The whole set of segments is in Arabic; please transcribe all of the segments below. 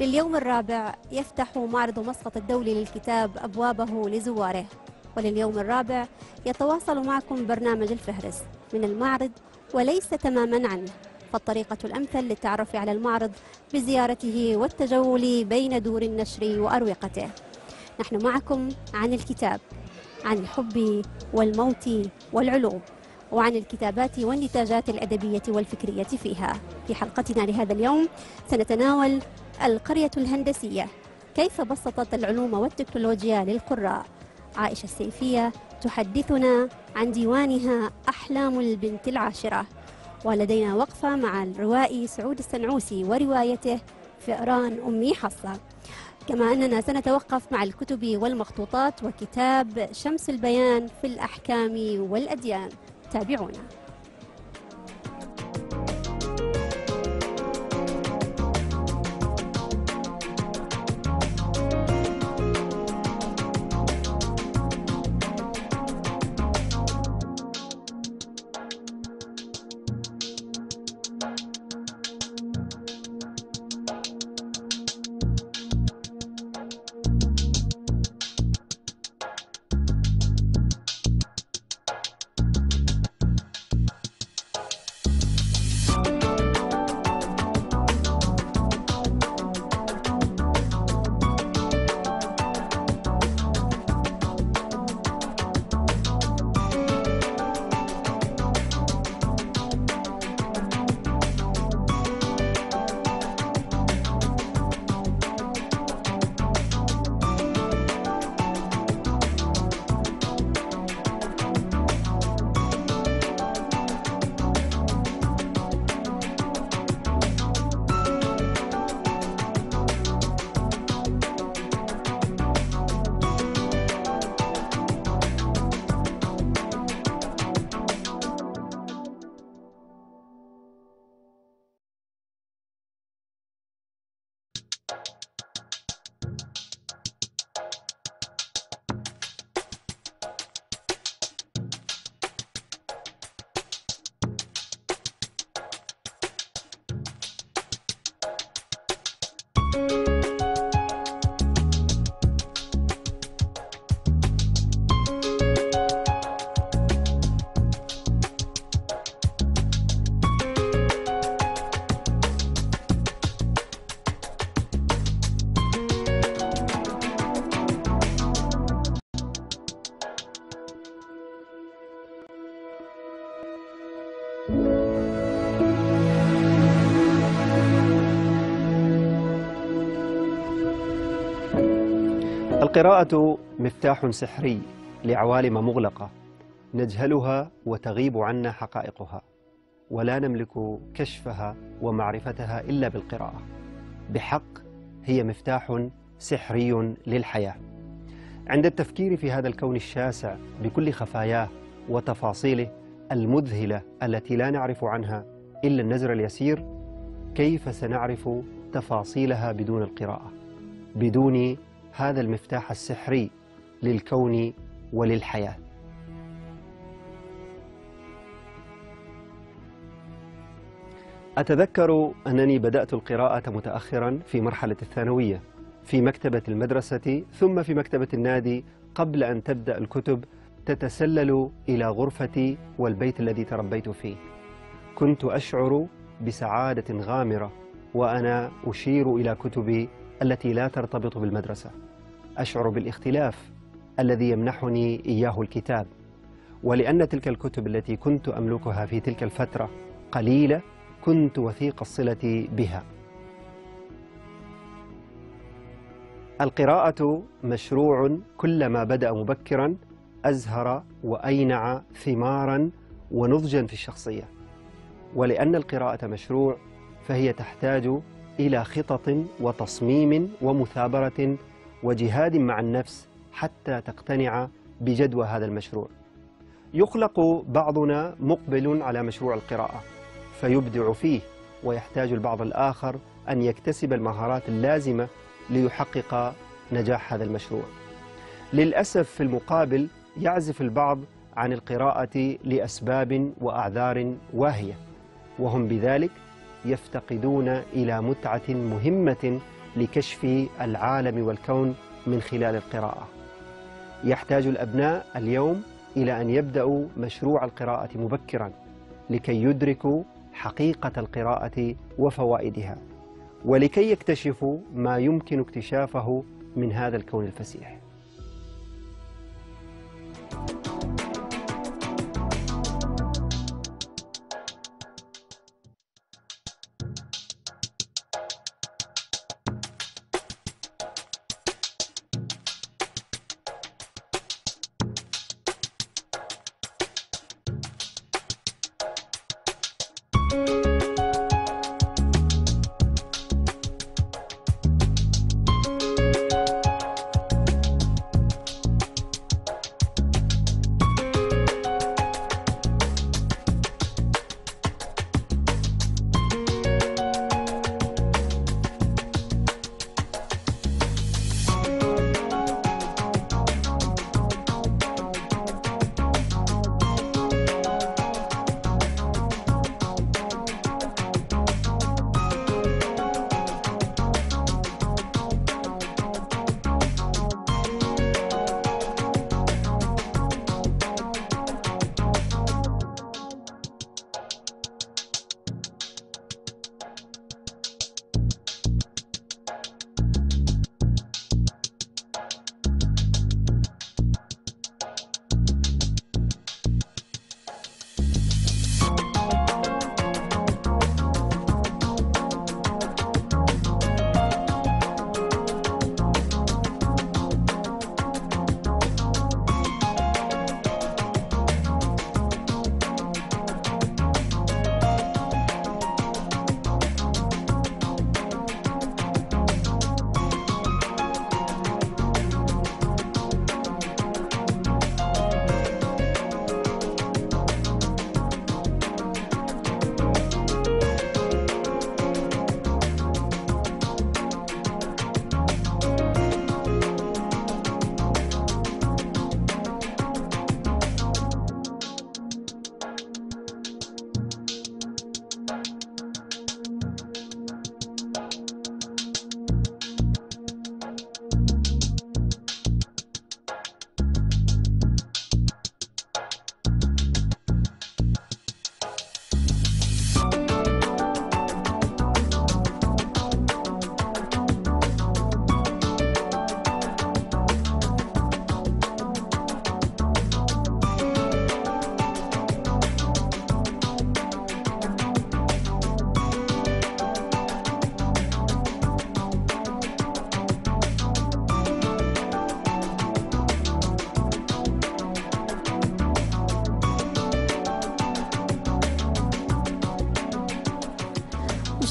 لليوم الرابع يفتح معرض مسقط الدولي للكتاب أبوابه لزواره. ولليوم الرابع يتواصل معكم برنامج الفهرس من المعرض وليس تماما عنه. فالطريقة الأمثل للتعرف على المعرض بزيارته والتجول بين دور النشر وأروقته. نحن معكم عن الكتاب عن الحب والموت والعلوم وعن الكتابات والنتاجات الأدبية والفكرية فيها. في حلقتنا لهذا اليوم سنتناول القرية الهندسية. كيف بسطت العلوم والتكنولوجيا للقراء؟ عائشة السيفية تحدثنا عن ديوانها أحلام البنت العاشرة. ولدينا وقفة مع الروائي سعود السنعوسي وروايته فئران أمي حصة. كما أننا سنتوقف مع الكتب والمخطوطات وكتاب شمس البيان في الأحكام والأديان. تابعونا. القراءة مفتاح سحري لعوالم مغلقة نجهلها وتغيب عنا حقائقها ولا نملك كشفها ومعرفتها إلا بالقراءة. بحق هي مفتاح سحري للحياة. عند التفكير في هذا الكون الشاسع بكل خفاياه وتفاصيله المذهلة التي لا نعرف عنها إلا النزر اليسير كيف سنعرف تفاصيلها بدون القراءة؟ بدون هذا المفتاح السحري للكون وللحياة. أتذكر أنني بدأت القراءة متأخرا في مرحلة الثانوية في مكتبة المدرسة ثم في مكتبة النادي قبل أن تبدأ الكتب تتسلل إلى غرفتي والبيت الذي تربيت فيه. كنت أشعر بسعادة غامرة وأنا أشير إلى كتبي التي لا ترتبط بالمدرسة. أشعر بالاختلاف الذي يمنحني إياه الكتاب ولأن تلك الكتب التي كنت أملكها في تلك الفترة قليلة كنت وثيق الصلة بها. القراءة مشروع كلما بدأ مبكرا أزهر وأينع ثمارا ونضجا في الشخصية ولأن القراءة مشروع فهي تحتاج إلى خطط وتصميم ومثابرة وجهاد مع النفس حتى تقتنع بجدوى هذا المشروع. يخلق بعضنا مقبل على مشروع القراءة فيبدع فيه ويحتاج البعض الآخر أن يكتسب المهارات اللازمة ليحقق نجاح هذا المشروع. للأسف في المقابل يعزف البعض عن القراءة لأسباب وأعذار واهية وهم بذلك يفتقدون إلى متعة مهمة لكشف العالم والكون من خلال القراءة. يحتاج الأبناء اليوم إلى أن يبدأوا مشروع القراءة مبكرا لكي يدركوا حقيقة القراءة وفوائدها ولكي يكتشفوا ما يمكن اكتشافه من هذا الكون الفسيح.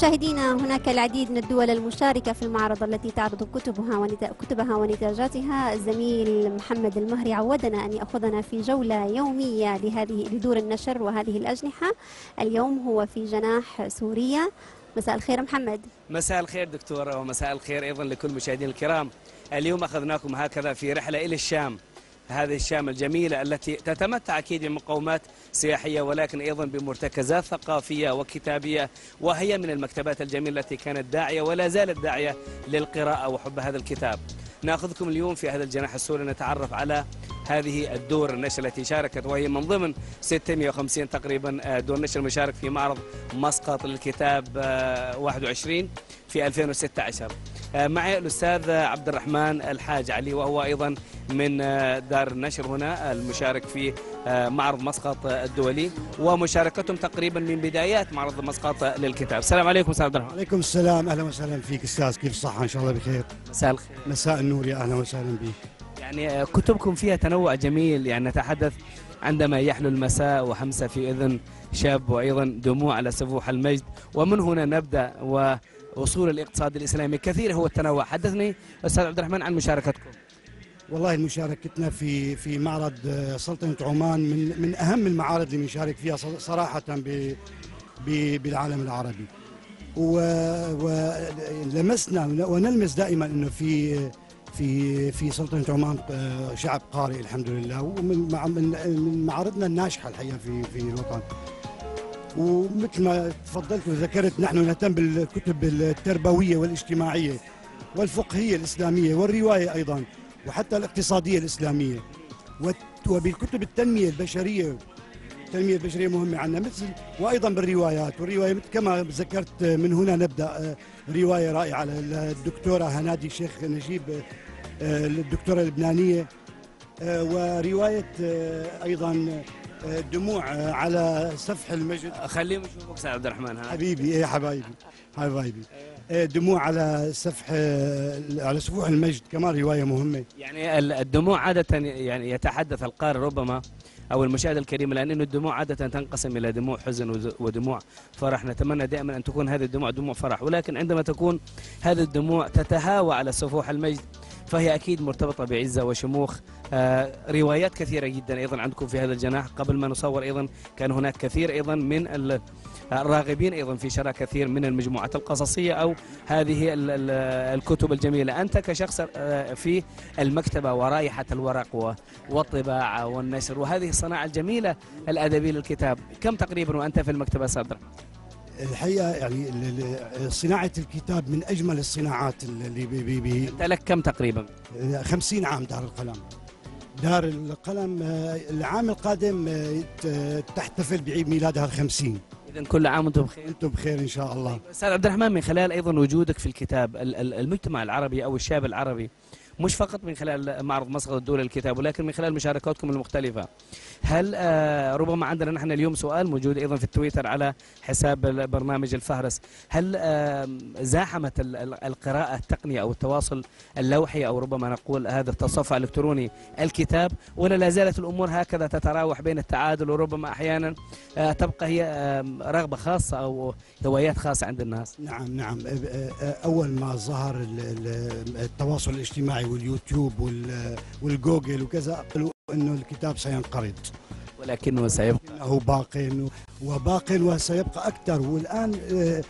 مشاهدينا هناك العديد من الدول المشاركة في المعرض التي تعرض كتبها. كتبها ونتاجاتها. الزميل محمد المهري عودنا أن يأخذنا في جولة يومية لهذه لدور النشر وهذه الأجنحة. اليوم هو في جناح سوريا. مساء الخير محمد. مساء الخير دكتورة ومساء الخير أيضا لكل مشاهدينا الكرام. اليوم أخذناكم هكذا في رحلة إلى الشام. هذه الشام الجميلة التي تتمتع أكيد بمقومات سياحية ولكن أيضا بمرتكزات ثقافية وكتابية وهي من المكتبات الجميلة التي كانت داعية ولا زالت داعية للقراءة وحب هذا الكتاب. ناخذكم اليوم في هذا الجناح السوري نتعرف على هذه الدور النشر التي شاركت وهي من ضمن 650 تقريبا دور نشر مشارك في معرض مسقط للكتاب 21 آه، في 2016 آه، معي الأستاذ عبد الرحمن الحاج علي وهو أيضا من دار النشر هنا المشارك في معرض مسقط الدولي ومشاركتهم تقريبا من بدايات معرض مسقط للكتاب. السلام عليكم أستاذ عبد الرحمن وعليكم السلام. أهلا وسهلا فيك أستاذ. كيف الصحة؟ إن شاء الله بخير. مساء الخير. مساء النور يا أهلا وسهلا بك. يعني كتبكم فيها تنوع جميل. يعني نتحدث عندما يحلو المساء وحمسة في إذن شاب وأيضا دموع على سفوح المجد. ومن هنا نبدأ وأصول الاقتصاد الإسلامي. كثير هو التنوع. حدثني أستاذ عبد الرحمن عن مشاركتكم. والله مشاركتنا في في معرض سلطنة عمان من من أهم المعارض اللي بنشارك فيها صراحة بالعالم العربي. ولمسنا ونلمس دائما إنه في في في سلطنة عمان آه، شعب قارئ الحمد لله ومن من معارضنا الناجحة الحقيقة في في الوطن. ومثل ما تفضلت وذكرت نحن نهتم بالكتب التربوية والاجتماعية والفقهية الإسلامية والرواية أيضا وحتى الاقتصادية الإسلامية. وت- وبالكتب التنمية البشرية التنمية البشرية مهمة عنا مثل وأيضا بالروايات. والرواية مثل كما ذكرت من هنا نبدأ آه، رواية رائعة للدكتورة هنادي شيخ نجيب آه، الدكتورة اللبنانية آه، دموع آه، على سفح المجد. خليهم يشوفوك أستاذ عبد الرحمن ها؟ حبيبي إيه حبايبي حبايبي آه، دموع على سفح آه، على سفوح المجد كمان رواية مهمة. يعني ال- الدموع عادة يعني يتحدث القارئ ربما أو المشاهد الكريم إنه الدموع عادة تنقسم إلى دموع حزن ودموع فرح. نتمنى دائما أن تكون هذه الدموع دموع فرح ولكن عندما تكون هذه الدموع تتهاوى على سفوح المجد فهي أكيد مرتبطة بعزة وشموخ. آه روايات كثيرة جدا أيضا عندكم في هذا الجناح. قبل ما نصور أيضا كان هناك كثير أيضا من ال- الراغبين أيضا في شراء كثير من المجموعات القصصية أو هذه ال- ال- الكتب الجميلة. أنت كشخص آه، في المكتبة ورائحة الورق والطباعة والنشر وهذه الصناعة الجميلة الأدبية للكتاب كم تقريبا وأنت في المكتبة صدر الحقيقة يعني ال- ال- صناعة الكتاب من أجمل الصناعات اللي بي بي بي أنت لك كم تقريبا؟ 50 عام دار القلم. دار القلم آه، العام القادم آه، ت- تحتفل بعيد ميلادها الخمسين. إذا كل عام وأنتم بخير. أنتم بخير إن شاء الله. أستاذ عبد الرحمن من خلال أيضا وجودك في الكتاب ال- ال- المجتمع العربي أو الشاب العربي مش فقط من خلال معرض مسقط الدولة للكتاب ولكن من خلال مشاركاتكم المختلفة. هل آه، ربما عندنا نحن اليوم سؤال موجود أيضا في التويتر على حساب برنامج الفهرس. هل زاحمت ال- ال- القراءة التقنية أو التواصل اللوحي أو ربما نقول هذا التصفح الإلكتروني الكتاب ولا لا زالت الأمور هكذا تتراوح بين التعادل وربما أحيانا آه، تبقى هي رغبة خاصة أو هوايات خاصة عند الناس؟ نعم نعم. آه، أول ما ظهر ال- ال- التواصل الاجتماعي واليوتيوب وال- والجوجل وكذا قالوا أنه الكتاب سينقرض. ولكنه سيبقى. إنه باق وباق وسيبقى أكثر. والآن آه،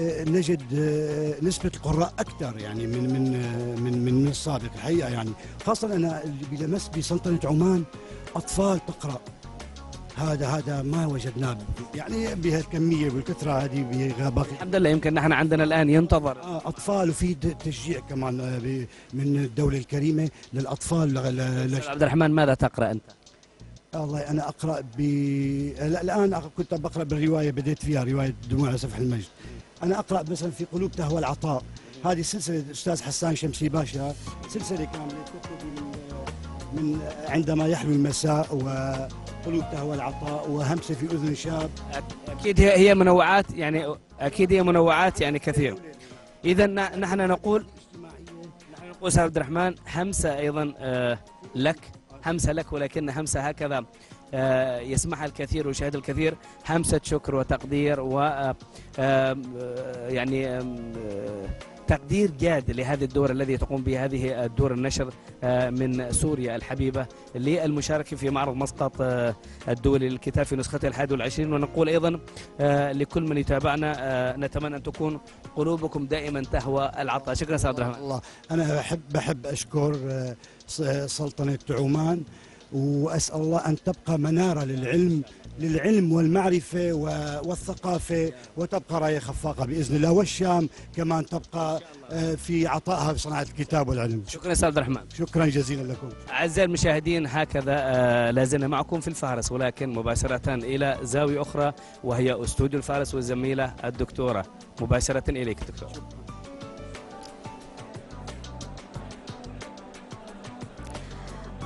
آه، نجد آه، نسبة القراء أكثر يعني من من من من من السابق الحقيقة يعني. خاصة أنا اللي بلمست بسلطنه عمان أطفال تقرأ. هذا هذا ما وجدناه. يعني بهالكميه والكثرة هذه بغابات الحمد لله يمكن نحن عندنا الآن ينتظر. آه، أطفال وفي تشجيع كمان آه، من الدولة الكريمة للأطفال عبد الرحمن ماذا تقرأ أنت؟ والله أنا أقرأ ب لا، الآن كنت بقرأ بالرواية بديت فيها رواية دموع على سفح المجد. أنا أقرأ مثلا في قلوب تهوى العطاء. هذه سلسلة الاستاذ حسان شمسي باشا سلسلة كاملة من عندما يحلو المساء وقلوب تهوى العطاء وهمسة في أذن شاب أكيد هي هي منوعات يعني أكيد هي منوعات يعني كثير. إذا ن- نحن نقول نحن نقول أستاذ عبد الرحمن همسة أيضا آه، لك همسة لك ولكن همسة هكذا آه، يسمعها الكثير ويشاهد الكثير. همسة شكر وتقدير و آه، يعني تقدير جاد لهذه الدور الذي تقوم به هذه الدور النشر آه، من سوريا الحبيبة للمشاركة في معرض مسقط آه، الدولي للكتاب في نسخته الحادي والعشرين. ونقول أيضا آه، لكل من يتابعنا نتمنى أن تكون قلوبكم دائما تهوى العطاء. شكرا عبد الرحمن. الله أنا بحب بحب أشكر آه، س- سلطنة عمان وأسأل الله أن تبقى منارة للعلم للعلم والمعرفة و- والثقافة وتبقى رأية خفاقة بإذن الله. والشام كمان تبقى آه، في عطائها في صناعة الكتاب والعلم. شكرا أستاذ عبد الرحمن. شكرا جزيلا لكم. أعزائي المشاهدين هكذا آه، لازلنا معكم في الفهرس ولكن مباشرة إلى زاوية أخرى وهي أستوديو الفهرس والزميلة الدكتورة. مباشرة إليك دكتور.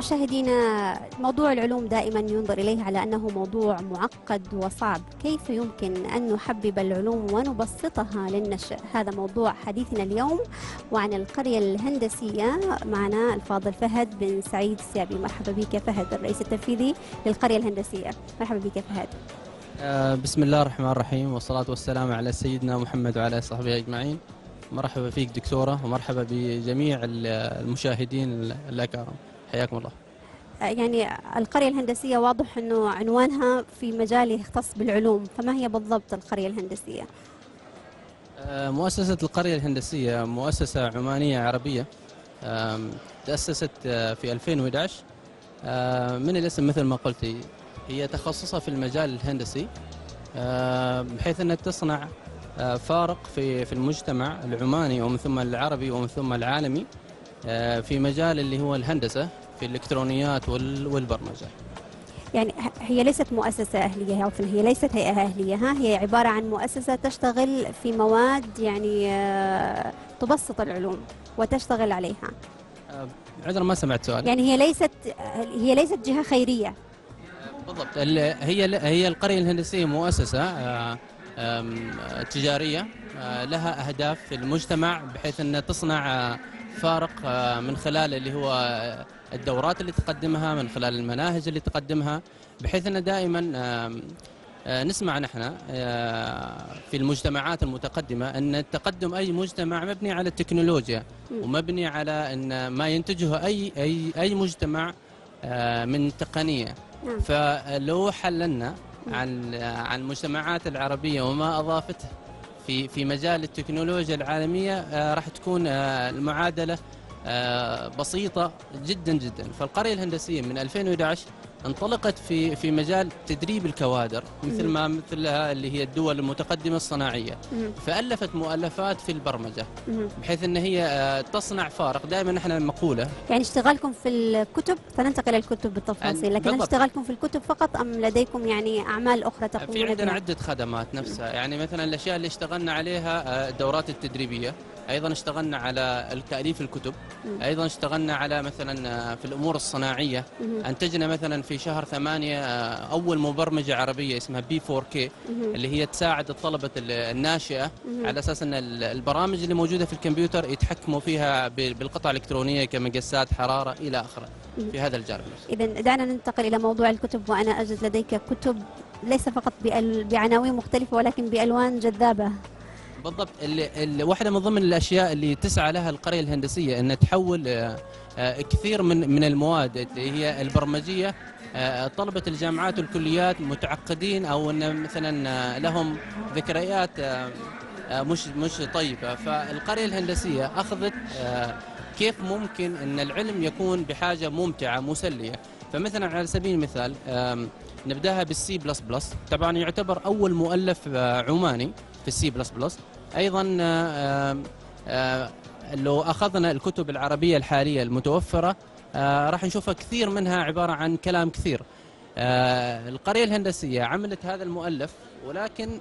مشاهدينا موضوع العلوم دائما ينظر إليه على أنه موضوع معقد وصعب. كيف يمكن أن نحبب العلوم ونبسطها للنشء هذا موضوع حديثنا اليوم وعن القرية الهندسية. معنا الفاضل فهد بن سعيد السيابي. مرحبا بك فهد الرئيس التنفيذي للقرية الهندسية. مرحبا بك فهد. آه، بسم الله الرحمن الرحيم والصلاة والسلام على سيدنا محمد وعلى آله وصحبه أجمعين. مرحبا فيك دكتورة ومرحبا بجميع ال- المشاهدين ال- الأكارم. حياكم الله. يعني القرية الهندسية واضح أنه عنوانها في مجال يختص بالعلوم فما هي بالضبط القرية الهندسية؟ آه، مؤسسة القرية الهندسية مؤسسة عمانية عربية آم، تأسست في 2011 آه، من الاسم مثل ما قلتي هي تخصصها في المجال الهندسي بحيث أنها تصنع فارق في في المجتمع العماني ومن ثم العربي ومن ثم العالمي في مجال اللي هو الهندسة. في الإلكترونيات وال- والبرمجة. يعني هي ليست مؤسسة أهلية عفوا هي ليست هيئة أهلية ها هي عبارة عن مؤسسة تشتغل في مواد يعني آه، تبسط العلوم وتشتغل عليها آه، عذرا ما سمعت سؤال. يعني هي ليست هي ليست جهة خيرية بالضبط ال- هي هي القرية الهندسية مؤسسة آه، تجارية لها أهداف في المجتمع بحيث أن تصنع فارق من خلال اللي هو الدورات اللي تقدمها من خلال المناهج اللي تقدمها بحيث أن دائما آه، نسمع نحن آه، في المجتمعات المتقدمة أن تقدم أي مجتمع مبني على التكنولوجيا. ومبني على أن ما ينتجه أي أي أي مجتمع آه، من تقنية. فلو حللنا عن عن المجتمعات العربية وما أضافته في في مجال التكنولوجيا العالمية راح تكون المعادلة بسيطة جدا جدا. فالقرية الهندسية من 2011 انطلقت في في مجال تدريب الكوادر مثل. ما مثلها اللي هي الدول المتقدمة الصناعية مم. فألفت مؤلفات في البرمجة مم. بحيث إن هي آه، تصنع فارق دائما إحنا مقولة يعني اشتغالكم في الكتب سننتقل للكتب بالتفاصيل لكن بالضبط. اشتغالكم في الكتب فقط أم لديكم يعني أعمال أخرى في تقومون عندنا بها عدة خدمات نفسها يعني مثلا الأشياء اللي اشتغلنا عليها آه، الدورات التدريبية أيضا اشتغلنا على تأليف الكتب مم. أيضا اشتغلنا على مثلا آه، في الأمور الصناعية مهم. أنتجنا مثلا في شهر ثمانية آه، أول مبرمجة عربية اسمها بي 4 كي. اللي هي تساعد الطلبة ال- الناشئة. على أساس أن ال- البرامج اللي موجودة في الكمبيوتر يتحكموا فيها بالقطع الإلكترونية كمقاسات حرارة إلى آخره. في هذا الجانب إذا دعنا ننتقل إلى موضوع الكتب وأنا أجد لديك كتب ليس فقط. بعناوين مختلفة ولكن بألوان جذابة بالضبط واحدة من ضمن الأشياء اللي تسعى لها القرية الهندسية أن تحول آه، آه، كثير من من المواد اللي هي البرمجية آه، طلبة الجامعات والكليات متعقدين أو أن مثلا آه، لهم ذكريات آه، آه، مش مش طيبة. فالقرية الهندسية أخذت آه، كيف ممكن أن العلم يكون بحاجة ممتعة مسلية. فمثلا على سبيل المثال نبدأها بالسي بلس بلس طبعا يعتبر أول مؤلف آه، عماني في السي بلس بلس آه، آه، لو أخذنا الكتب العربية الحالية المتوفرة آه، راح نشوفها كثير منها عبارة عن كلام كثير آه، القرية الهندسية عملت هذا المؤلف ولكن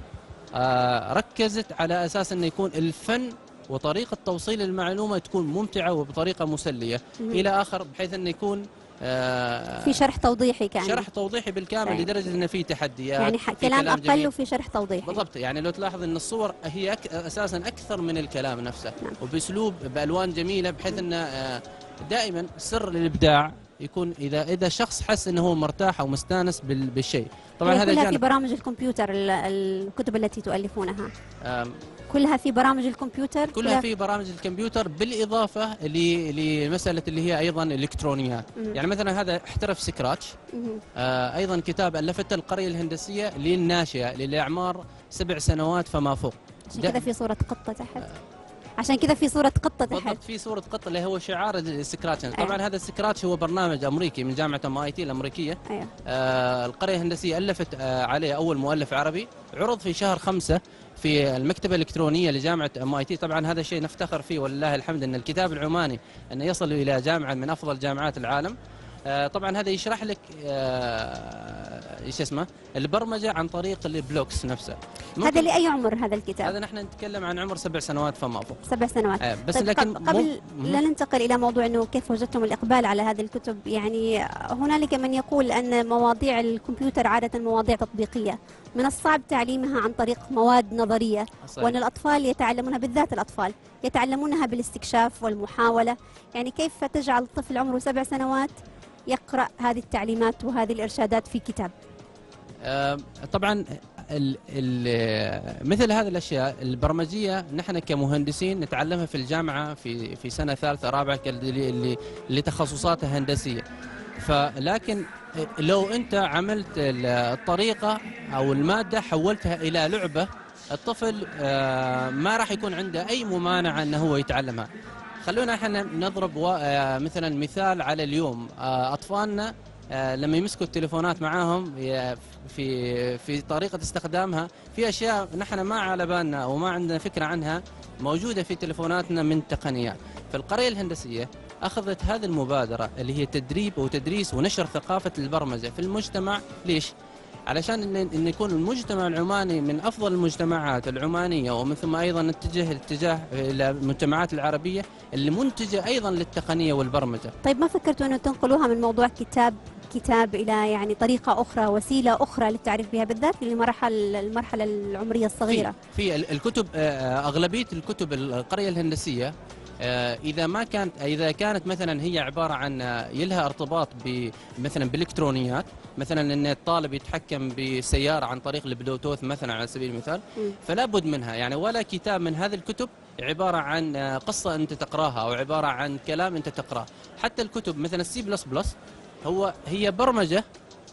آه، ركزت على أساس إنه يكون الفن وطريقة توصيل المعلومة تكون ممتعة وبطريقة مسلية مهم. إلى آخر بحيث إنه يكون آه، في شرح توضيحي كان شرح توضيحي بالكامل صحيح. لدرجة إنه في تحديات يعني. في كلام أقل جميل. وفي شرح توضيحي بالضبط يعني لو تلاحظ إن الصور هي أك... أساسا أكثر من الكلام نفسه نعم. وبأسلوب بألوان جميلة بحيث إنه آه، دائما سر الابداع يكون اذا إذا شخص حس إنه هو مرتاح أو مستانس بال... بالشيء. طبعا هذا كلها في برامج الكمبيوتر ال- الكتب التي تؤلفونها. كلها في برامج الكمبيوتر؟ كلها في برامج الكمبيوتر بالإضافة. لمسألة اللي هي أيضا الالكترونيات مم. يعني مثلا هذا احترف Scratch. آه، أيضا كتاب ألفته القرية الهندسية للناشئة للإعمار سبع سنوات فما فوق. عشان كذا في صورة قطة تحت. عشان كذا في صورة قطة تحت. بالضبط في صورة قط اللي هو شعار ال Scratch. أيوة. طبعا هذا ال Scratch هو برنامج أمريكي من جامعة MIT الأمريكية. أيوه. آه القرية الهندسية ألفت آه عليه أول مؤلف عربي. عرض في شهر خمسة في المكتبة الإلكترونية لجامعة MIT. طبعا هذا شيء نفتخر فيه ولله الحمد أن الكتاب العماني أنه يصل إلى جامعة من أفضل جامعات العالم. طبعا هذا يشرح لك آه إيش اسمه البرمجة عن طريق ال blocks نفسه. هذا لأي عمر هذا الكتاب؟ هذا نحن نتكلم عن عمر سبع سنوات فما فوق سبع سنوات. آه بس طيب لكن قبل- لا ننتقل إلى موضوع أنه كيف وجدتم الإقبال على هذه الكتب. يعني هنالك من يقول أن مواضيع الكمبيوتر عادة مواضيع تطبيقية. من الصعب تعليمها عن طريق مواد نظرية صحيح. وأن الأطفال يتعلمونها بالذات الأطفال يتعلمونها بالاستكشاف والمحاولة. يعني كيف تجعل طفل عمره سبع سنوات؟ يقرأ هذه التعليمات وهذه الإرشادات في كتاب؟ آه، طبعا ال ال مثل هذه الأشياء البرمجية نحن كمهندسين نتعلمها في الجامعة في في سنة ثالثة رابعة اللي تخصصاتها هندسية. فلكن لو أنت عملت ال- الطريقة أو المادة حولتها إلى لعبة الطفل آه، ما راح يكون عنده أي ممانعة إنه هو يتعلمها. خلونا إحنا نضرب آه، مثلا مثال على اليوم. آه، أطفالنا آه، لما يمسكوا التليفونات معاهم في في طريقة استخدامها في أشياء نحن ما على بالنا وما عندنا فكرة عنها موجودة في تليفوناتنا من تقنيات فالقريه الهندسية أخذت هذه المبادرة اللي هي تدريب وتدريس ونشر ثقافة البرمجة في المجتمع. ليش؟ علشان ان يكون المجتمع العماني من أفضل المجتمعات العمانية ومن ثم أيضا نتجه الاتجاه إلى المجتمعات العربية اللي منتجة أيضا للتقنية والبرمجة. طيب ما فكرتوا أنه تنقلوها من موضوع كتاب كتاب إلى يعني طريقة أخرى وسيلة أخرى للتعريف بها بالذات للمرحلة المرحلة العمرية الصغيرة؟ في, في ال- الكتب آه، أغلبية الكتب القرية الهندسية آه، إذا ما كانت إذا كانت مثلا هي عبارة عن آه، يلها ارتباط ب مثلا بالإلكترونيات مثلا إن الطالب يتحكم بسيارة عن طريق البلوتوث مثلا على سبيل المثال. فلا بد منها يعني ولا كتاب من هذه الكتب عبارة عن آه، قصة أنت تقراها أو عبارة عن كلام أنت تقراه حتى الكتب مثلا السي بلس بلس هو هي برمجة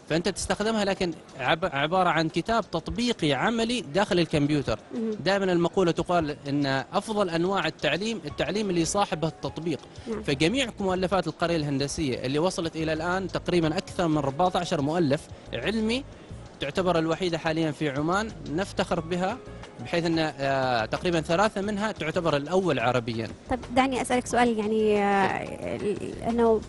فأنت تستخدمها لكن عب- عبارة عن كتاب تطبيقي عملي داخل الكمبيوتر. دائما المقولة تقال إن أفضل أنواع التعليم التعليم اللي صاحبه التطبيق نعم. فجميع مؤلفات القرية الهندسية اللي وصلت إلى الآن تقريبا أكثر من 14 مؤلف علمي تعتبر الوحيدة حاليا في عمان نفتخر بها بحيث إن آه، تقريبا ثلاثة منها تعتبر الأول عربيا طيب دعني أسألك سؤال يعني آه، أنه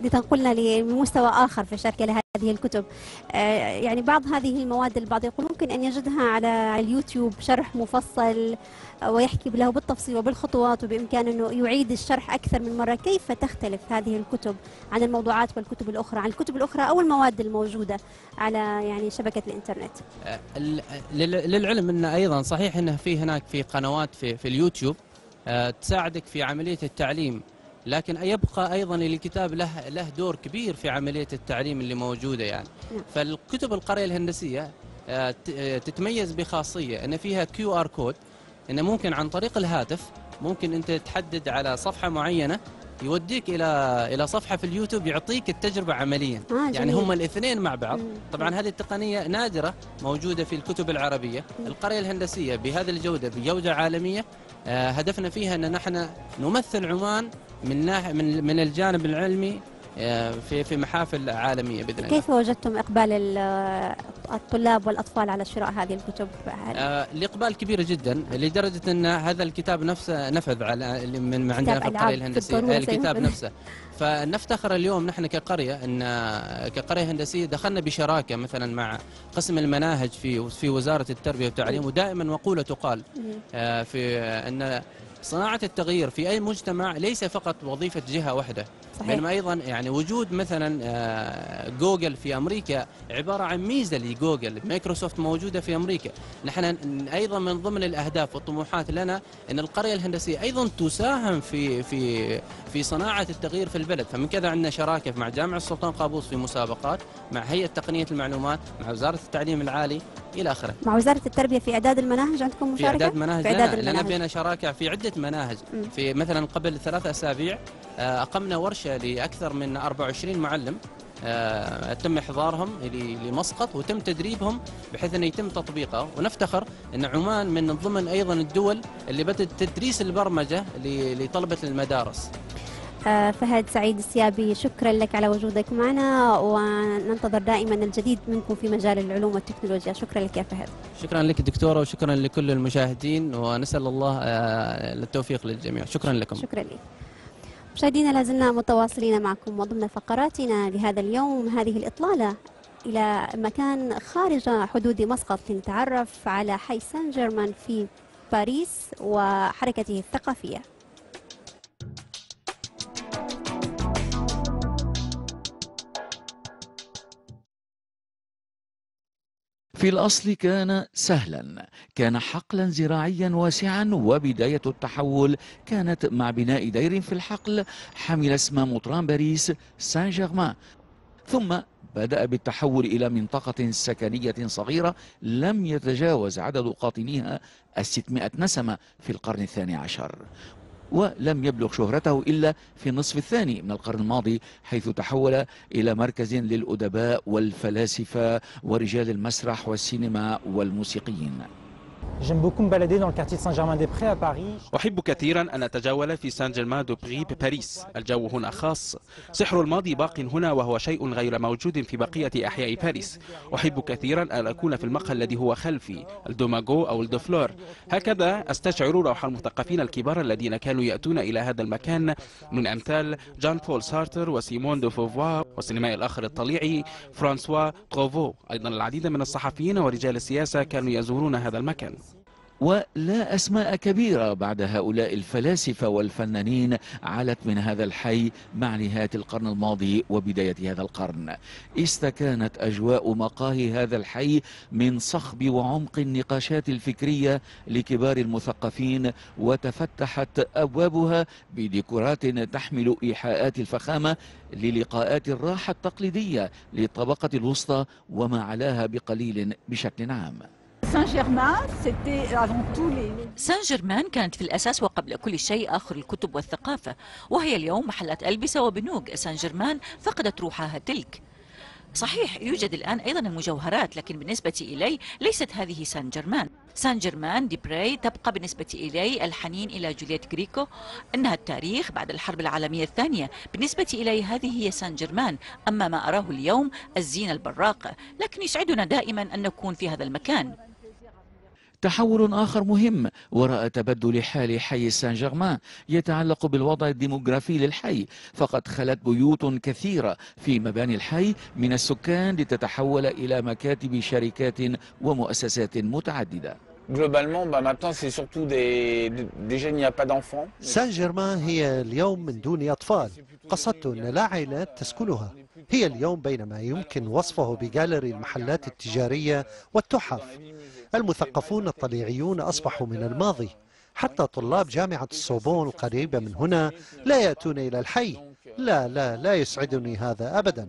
لتنقلنا لمستوى آخر في الشركة لهذه الكتب. آه، يعني بعض هذه المواد البعض يقول ممكن أن يجدها على اليوتيوب شرح مفصل آه، ويحكي له بالتفصيل وبالخطوات وبإمكانه أنه يعيد الشرح أكثر من مرة. كيف تختلف هذه الكتب عن الموضوعات والكتب الأخرى؟ عن الكتب الأخرى أو المواد الموجودة على يعني شبكة الإنترنت؟ آه، للعلم أن أيضا صحيح أنه في هناك في قنوات في في اليوتيوب تساعدك في عملية التعليم لكن يبقى أيضا الكتاب له له دور كبير في عملية التعليم اللي موجودة يعني نعم. فالكتب القرية الهندسية آه، آه، تتميز بخاصية إن فيها QR code إن ممكن عن طريق الهاتف ممكن أنت تحدد على صفحة معينة يوديك إلى إلى صفحة في اليوتيوب يعطيك التجربة عمليا آه يعني. هم الاثنين مع بعض. طبعا هذه التقنية نادرة موجودة في الكتب العربية القرية الهندسية بهذه الجودة بجودة عالمية هدفنا فيها أن نحن نمثل عمان من من الجانب العلمي آه، في في محافل عالمية بإذن الله. كيف وجدتم إقبال ال- الطلاب والأطفال على شراء هذه الكتب؟ آه، الإقبال كبير جدا لدرجة أن هذا الكتاب نفسه نفذ على من عندنا في القرية الهندسية. ما الكتاب. نفسه. فنفتخر اليوم نحن كقرية أن كقرية هندسية دخلنا بشراكة مثلا مع قسم المناهج في في وزارة التربية والتعليم ودائما مقولة تقال. آه، في أن صناعة التغيير في أي مجتمع ليس فقط وظيفة جهة واحدة. صحيح بينما أيضا يعني وجود مثلا آه، جوجل في أمريكا عبارة عن ميزة لجوجل مايكروسوفت موجودة في أمريكا نحن أيضا من ضمن الأهداف والطموحات لنا أن القرية الهندسية أيضا تساهم في في في صناعة التغيير في البلد فمن كذا عندنا شراكة مع جامعة السلطان قابوس في مسابقات مع هيئة تقنية المعلومات مع وزارة التعليم العالي إلى آخره مع وزارة التربية في إعداد المناهج عندكم في مشاركة؟ أعداد مناهج في إعداد لنا, لنا. بينا شراكة في عدة مناهج. في مثلا قبل ثلاثة أسابيع آه، أقمنا ورشة لأكثر من 24 معلم آه، تم إحضارهم لمسقط وتم تدريبهم بحيث إنه يتم تطبيقه. ونفتخر إن عمان من ضمن أيضا الدول اللي بدأت تدريس البرمجة لطلبة المدارس. آه، فهد سعيد السيابي شكرا لك على وجودك معنا وننتظر دائما الجديد منكم في مجال العلوم والتكنولوجيا. شكرا لك يا فهد. شكرا لك دكتورة وشكرا لكل المشاهدين ونسأل الله آه، التوفيق للجميع. شكرا لكم. شكرا لك. مشاهدينا لازلنا متواصلين معكم وضمن فقراتنا لهذا اليوم. هذه الإطلالة إلى مكان خارج حدود مسقط لنتعرف على حي سان جيرمان في باريس وحركته الثقافية. في الأصل كان سهلا كان حقلا زراعيا واسعا وبداية التحول كانت مع بناء دير في الحقل حمل اسم مطران باريس سان جيرمان ثم بدأ بالتحول إلى منطقة سكنية صغيرة لم يتجاوز عدد قاطنيها الستمائة نسمة في القرن الثاني عشر. ولم يبلغ شهرته إلا في النصف الثاني من القرن الماضي حيث تحول إلى مركز للأدباء والفلاسفة ورجال المسرح والسينما والموسيقيين. أحب كثيرا أن أتجول في سان جيرمان دو بري بباريس. الجو هنا خاص. سحر الماضي باق هنا وهو شيء غير موجود في بقية أحياء باريس. أحب كثيرا أن أكون في المقهى الذي هو خلفي الدوماغو أو الدوفلور هكذا أستشعر روح المثقفين الكبار الذين كانوا يأتون إلى هذا المكان من أمثال جان بول سارتر وسيمون دو بوفوار والسينمائي الآخر الطليعي فرانسوا تروفو. أيضا العديد من الصحفيين ورجال السياسة كانوا يزورون هذا المكان. ولا أسماء كبيرة بعد هؤلاء الفلاسفة والفنانين علت من هذا الحي مع نهاية القرن الماضي وبداية هذا القرن. استكانت أجواء مقاهي هذا الحي من صخب وعمق النقاشات الفكرية لكبار المثقفين وتفتحت أبوابها بديكورات تحمل إيحاءات الفخامة للقاءات الراحة التقليدية للطبقة الوسطى وما علاها بقليل بشكل عام. سان جيرمان كانت في الأساس وقبل كل شيء آخر الكتب والثقافة وهي اليوم محلات ألبسة وبنوك. سان جيرمان فقدت روحها تلك. صحيح يوجد الآن أيضا المجوهرات لكن بالنسبة إلي ليست هذه سان جيرمان سان جيرمان دي براي تبقى بالنسبة إلي الحنين إلى جولييت غريكو. أنها التاريخ بعد الحرب العالمية الثانية. بالنسبة إلي هذه هي سان جيرمان أما ما أراه اليوم الزينة البراقة. لكن يسعدنا دائما أن نكون في هذا المكان. تحول آخر مهم وراء تبدل حال حي سان جيرمان يتعلق بالوضع الديموغرافي للحي فقد خلت بيوت كثيرة في مباني الحي من السكان لتتحول إلى مكاتب شركات ومؤسسات متعددة Globalement, bah maintenant, c'est surtout des. Déjà, il n'y a pas d'enfants. سان جيرمان هي اليوم من دون أطفال قصدت أن لا عائلات تسكنها هي اليوم بين ما يمكن وصفه بجاليري المحلات التجارية والتحف المثقفون الطليعيون أصبحوا من الماضي. حتى طلاب جامعة الصوبون القريبة من هنا لا يأتون إلى الحي. لا لا لا يسعدني هذا أبدا.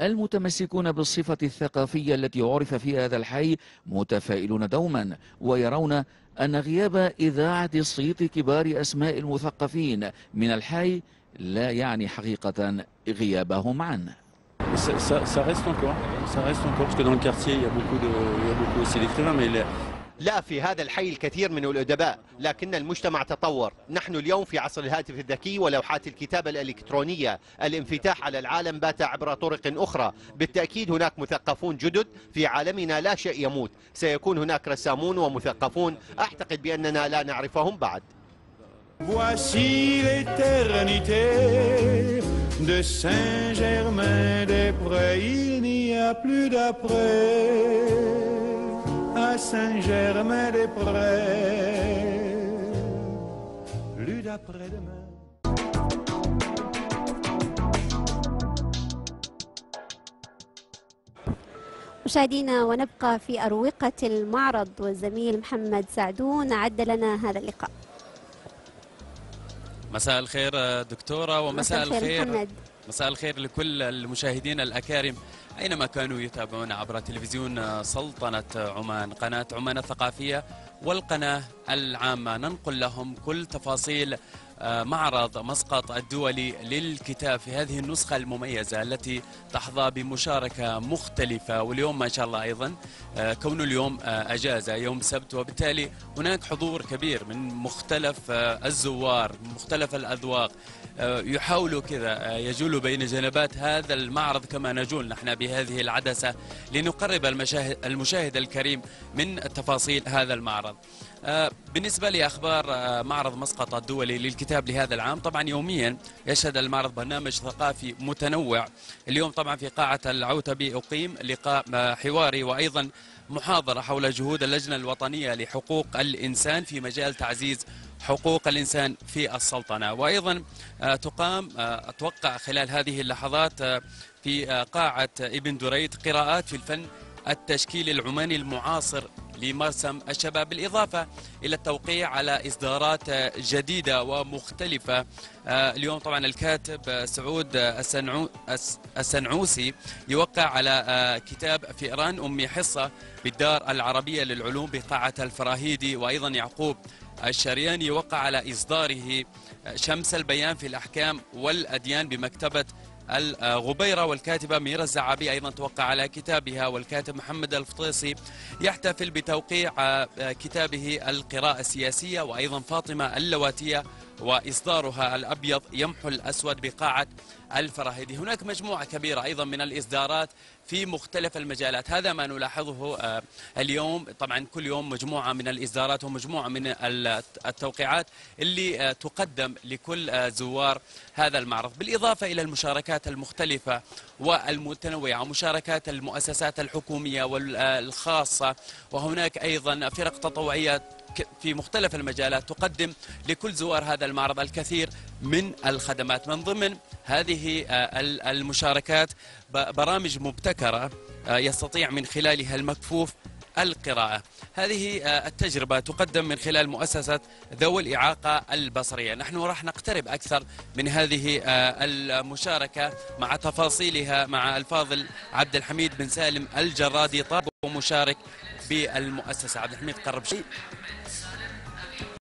المتمسكون بالصفة الثقافية التي عرف في هذا الحي متفائلون دوما ويرون أن غياب إذاعة صيت كبار أسماء المثقفين من الحي لا يعني حقيقة غيابهم عنه. Ça, ça, ça reste encore, ça reste encore, parce que dans le quartier, il y a beaucoup, de, il y a beaucoup aussi d'écrivains, mais les, لا في هذا الحي الكثير من الأدباء لكن المجتمع تطور. نحن اليوم في عصر الهاتف الذكي ولوحات الكتابة الإلكترونية. الانفتاح على العالم بات عبر طرق أخرى. بالتأكيد هناك مثقفون جدد في عالمنا لا شيء يموت. سيكون هناك رسامون ومثقفون. أعتقد بأننا لا نعرفهم بعد. Voici l'éternité. De Saint-Germain-des-Prés. Il n'y a plus d'après à Saint-Germain-des-Prés. Plus d'après-demain. مشاهدينا ونبقى في أروقة المعرض والزميل محمد سعدون أعد لنا هذا اللقاء مساء الخير دكتورة ومساء مساء الخير محمد. مساء الخير لكل المشاهدين الأكارم أينما كانوا يتابعون عبر تلفزيون سلطنة عمان قناة عمان الثقافية والقناة العامة ننقل لهم كل تفاصيل معرض مسقط الدولي للكتاب في هذه النسخة المميزة التي تحظى بمشاركة مختلفة واليوم ما شاء الله أيضا آه، كون اليوم آه، أجازة يوم سبت وبالتالي هناك حضور كبير من مختلف آه، الزوار مختلف الأذواق. آه، يحاولوا كذا آه، يجولوا بين جنبات هذا المعرض كما نجول نحن بهذه العدسة لنقرب المشاهد المشاهد الكريم من تفاصيل هذا المعرض. آه، بالنسبة لأخبار آه، معرض مسقط الدولي للكتاب لهذا العام طبعا يوميا يشهد المعرض برنامج ثقافي متنوع. اليوم طبعا في قاعة العوتبي أقيم لقاء آه، حواري وأيضا محاضرة حول جهود اللجنة الوطنية لحقوق الإنسان في مجال تعزيز حقوق الإنسان في السلطنة. وأيضا آه، تقام آه، أتوقع خلال هذه اللحظات آه، في آه، قاعة ابن دريد قراءات في الفن التشكيل العماني المعاصر لمرسم الشباب بالإضافة إلى التوقيع على إصدارات جديدة ومختلفة. آه، اليوم طبعا الكاتب سعود السنعو الس- السنعوسي يوقع على آه، كتاب فئران أمي حصة بالدار العربية للعلوم بقاعة الفراهيدي. وأيضا يعقوب الشرياني يوقع على إصداره آه، شمس البيان في الأحكام والأديان بمكتبة الغبيرة والكاتبة ميرا الزعابي أيضا توقع على كتابها والكاتب محمد الفطيسي يحتفل بتوقيع آه، كتابه القراءة السياسية وأيضا فاطمة اللواتية وإصدارها الأبيض يمحو الأسود بقاعة الفراهيدي هناك مجموعة كبيرة أيضا من الإصدارات في مختلف المجالات. هذا ما نلاحظه آه، اليوم. طبعا كل يوم مجموعة من الإصدارات ومجموعة من ال- التوقيعات اللي آه، تقدم لكل آه، زوار هذا المعرض. بالإضافة إلى المشاركات المختلفة والمتنوعة مشاركات المؤسسات الحكومية والخاصة وهناك أيضا فرق تطوعية في مختلف المجالات تقدم لكل زوار هذا المعرض الكثير من الخدمات. من ضمن هذه آه، ال- المشاركات برامج مبتكرة آه، يستطيع من خلالها المكفوف القراءة. هذه آه، التجربة تقدم من خلال مؤسسة ذوي الإعاقة البصرية. نحن راح نقترب أكثر من هذه المشاركة مع تفاصيلها مع الفاضل عبد الحميد بن سالم الجرادي طالب ومشارك بالمؤسسة. عبد الحميد قرب شيء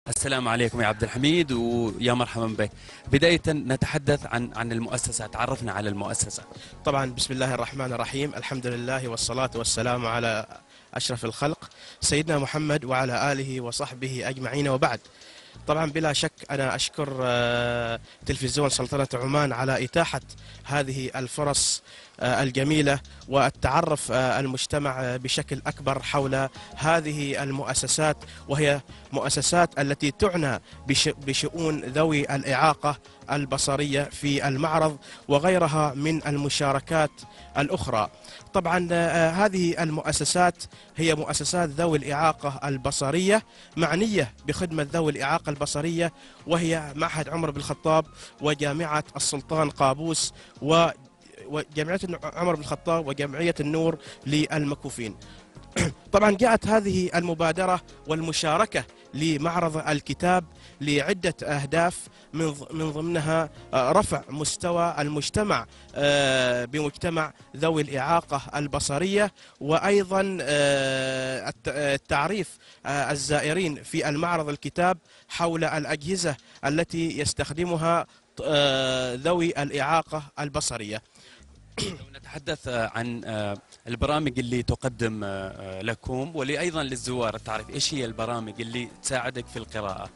السلام عليكم يا عبد الحميد ويا مرحبا بك. بداية نتحدث عن عن المؤسسة. تعرفنا على المؤسسة. طبعا بسم الله الرحمن الرحيم. الحمد لله والصلاة والسلام على أشرف الخلق سيدنا محمد وعلى آله وصحبه أجمعين وبعد. طبعا بلا شك أنا أشكر آه، تلفزيون سلطنة عمان على إتاحة هذه الفرص الجميلة والتعرف آه، المجتمع آه، بشكل أكبر حول هذه المؤسسات وهي مؤسسات التي تعنى بش- بشؤون ذوي الإعاقة البصرية في المعرض وغيرها من المشاركات الأخرى. طبعا آه، هذه المؤسسات هي مؤسسات ذوي الإعاقة البصرية معنية بخدمة ذوي الإعاقة البصرية وهي معهد عمر بن الخطاب وجامعة السلطان قابوس و وجمعية عمر بن الخطاب وجمعية النور للمكفوفين طبعا جاءت هذه المبادرة والمشاركة لمعرض الكتاب لعدة أهداف من ضمنها آه، رفع مستوى المجتمع آه، بمجتمع ذوي الإعاقة البصرية وأيضا آه، الت- التعريف الزائرين في المعرض الكتاب حول الأجهزة التي يستخدمها ذوي الإعاقة البصرية. نتحدث آه، عن آه، البرامج اللي تقدم آه، لكم ولأيضا للزوار التعريف إيش هي البرامج اللي تساعدك في القراءة؟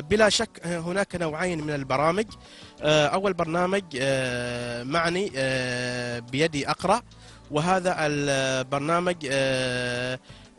بلا شك هناك نوعين من البرامج. أول برنامج معني بيدي أقرأ وهذا البرنامج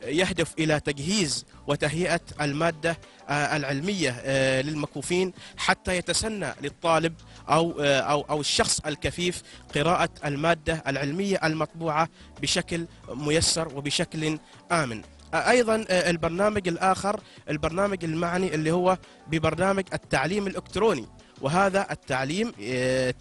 يهدف إلى تجهيز وتهيئة المادة آه، العلمية آه، للمكفوفين حتى يتسنى للطالب أو آه، أو أو الشخص الكفيف قراءة المادة العلمية المطبوعة بشكل ميسر وبشكل آمن. أيضا البرنامج الآخر البرنامج المعني اللي هو ببرنامج التعليم الإلكتروني. وهذا التعليم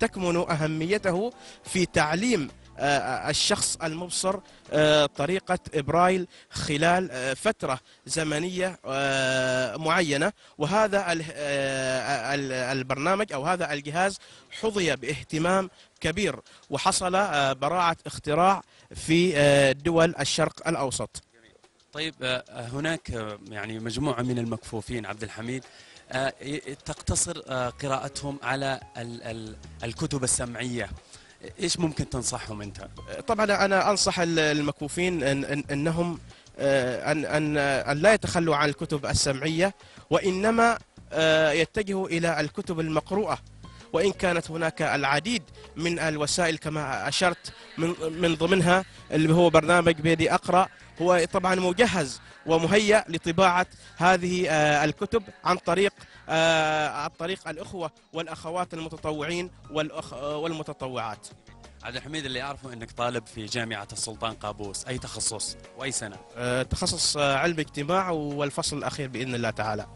تكمن أهميته في تعليم الشخص المبصر آه، طريقة إبرايل خلال آه، فترة زمنية آه، معينة. وهذا ال- آه، ال- البرنامج أو هذا الجهاز حظي باهتمام كبير. وحصل آه، براعة اختراع في آه، دول الشرق الأوسط. طيب آه، هناك آه، يعني مجموعة من المكفوفين عبد الحميد. آه، تقتصر آه، قراءتهم على ال- ال- الكتب السمعية. إيش ممكن تنصحهم أنت؟ طبعا أنا أنصح ال- المكفوفين إن إن إنهم آه، ان ان أن لا يتخلوا عن الكتب السمعية وإنما آه، يتجهوا إلى الكتب المقروءة وإن كانت هناك العديد من الوسائل كما أشرت من من ضمنها اللي هو برنامج بيدي أقرأ هو طبعا مجهز ومهيأ لطباعة هذه آه، الكتب عن طريق آه، عن طريق الأخوة والأخوات المتطوعين والأخ- والمتطوعات. عبد الحميد اللي أعرفه أنك طالب في جامعة السلطان قابوس. أي تخصص؟ وأي سنة؟ آه، تخصص آه، علم اجتماع والفصل الأخير بإذن الله تعالى.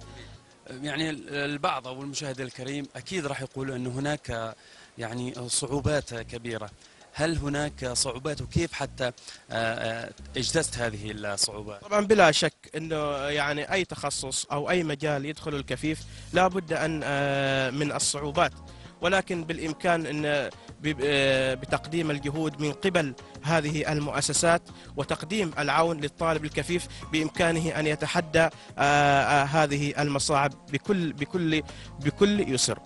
يعني البعض أو المشاهد الكريم أكيد راح يقول أن هناك يعني صعوبات كبيرة. هل هناك صعوبات وكيف حتى آه، آه، اجتزت هذه الصعوبات؟ طبعا بلا شك أنه يعني أي تخصص أو أي مجال يدخل الكفيف لا بد أن آه، من الصعوبات ولكن بالإمكان أن ب- آه، بتقديم الجهود من قبل هذه المؤسسات وتقديم العون للطالب الكفيف بإمكانه أن يتحدى هذه المصاعب بكل بكل بكل يسر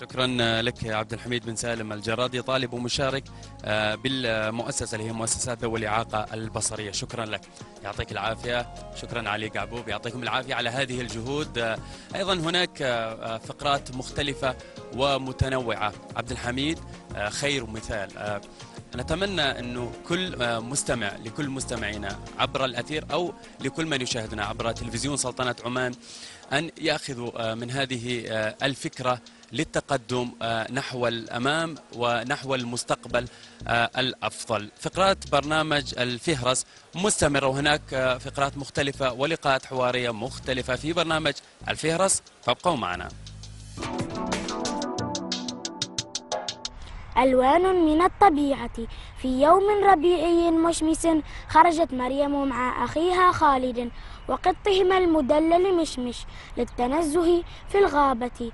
شكرا لك عبد الحميد بن سالم الجرادي طالب ومشارك آه، بالمؤسسة اللي هي مؤسسات ذوي الإعاقة البصرية. شكرا لك. يعطيك العافية. شكرا علي قعبوب. يعطيكم العافية على هذه الجهود. آه، أيضا هناك آه، فقرات مختلفة ومتنوعة. عبد الحميد خير مثال. نتمنى أنه كل مستمع لكل مستمعينا عبر الأثير أو لكل من يشاهدنا عبر تلفزيون سلطنة عمان أن يأخذوا من هذه الفكرة للتقدم آه، نحو الأمام ونحو المستقبل آه، الأفضل. فقرات برنامج الفهرس مستمره وهناك آه، فقرات مختلفة ولقاءات حوارية مختلفة في برنامج الفهرس فابقوا معنا. ألوان من الطبيعة في يوم ربيعي مشمس خرجت مريم مع أخيها خالد وقطهما المدلل مشمش للتنزه في الغابة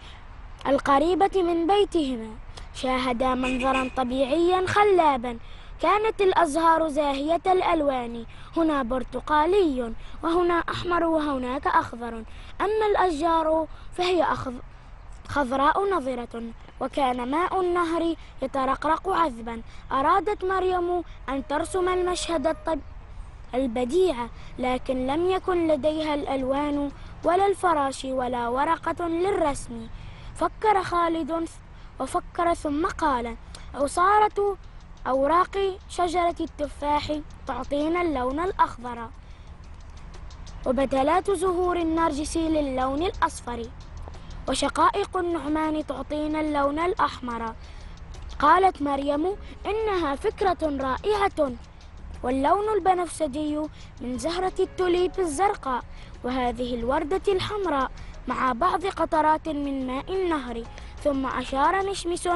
القريبة من بيتهما. شاهدا منظرا طبيعيا خلابا. كانت الأزهار زاهية الألوان. هنا برتقالي وهنا أحمر وهناك أخضر. أما الأشجار فهي أخضر خضراء نظرة. وكان ماء النهر يترقرق عذبا. أرادت مريم أن ترسم المشهد الطب البديع. لكن لم يكن لديها الألوان ولا الفراش ولا ورقة للرسم. فكر خالد وفكر ثم قال عصارة أوراق شجرة التفاح تعطينا اللون الأخضر وبدلات زهور النرجس للون الأصفر وشقائق النعمان تعطينا اللون الأحمر. قالت مريم إنها فكرة رائعة واللون البنفسجي من زهرة التوليب الزرقاء وهذه الوردة الحمراء مع بعض قطرات من ماء النهر ثم أشار مشمس